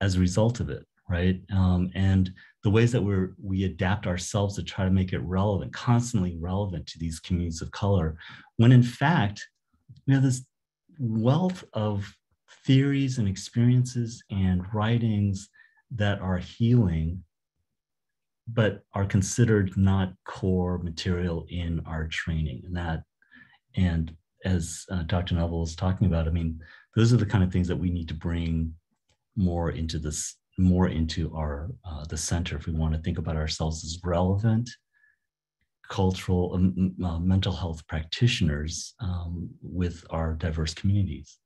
as a result of it, right? Um, and the ways that we're we adapt ourselves to try to make it relevant, constantly relevant to these communities of color, when in fact we have this wealth of theories and experiences and writings that are healing but are considered not core material in our training and that and as uh, dr neville was talking about i mean those are the kind of things that we need to bring more into this more into our uh, the center if we want to think about ourselves as relevant cultural um, uh, mental health practitioners um, with our diverse communities.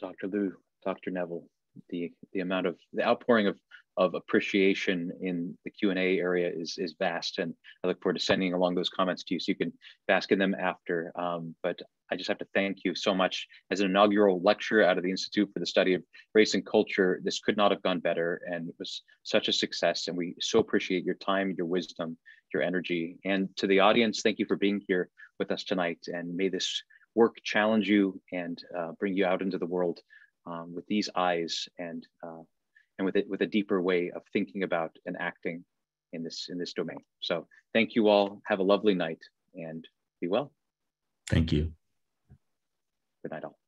Dr liu dr neville the the amount of the outpouring of of appreciation in the Q&A area is, is vast. And I look forward to sending along those comments to you so you can bask in them after. Um, but I just have to thank you so much. As an inaugural lecture out of the Institute for the Study of Race and Culture, this could not have gone better. And it was such a success. And we so appreciate your time, your wisdom, your energy. And to the audience, thank you for being here with us tonight. And may this work challenge you and uh, bring you out into the world um, with these eyes and uh, and with it with a deeper way of thinking about and acting in this in this domain. So thank you all. Have a lovely night and be well. Thank you. Good night all.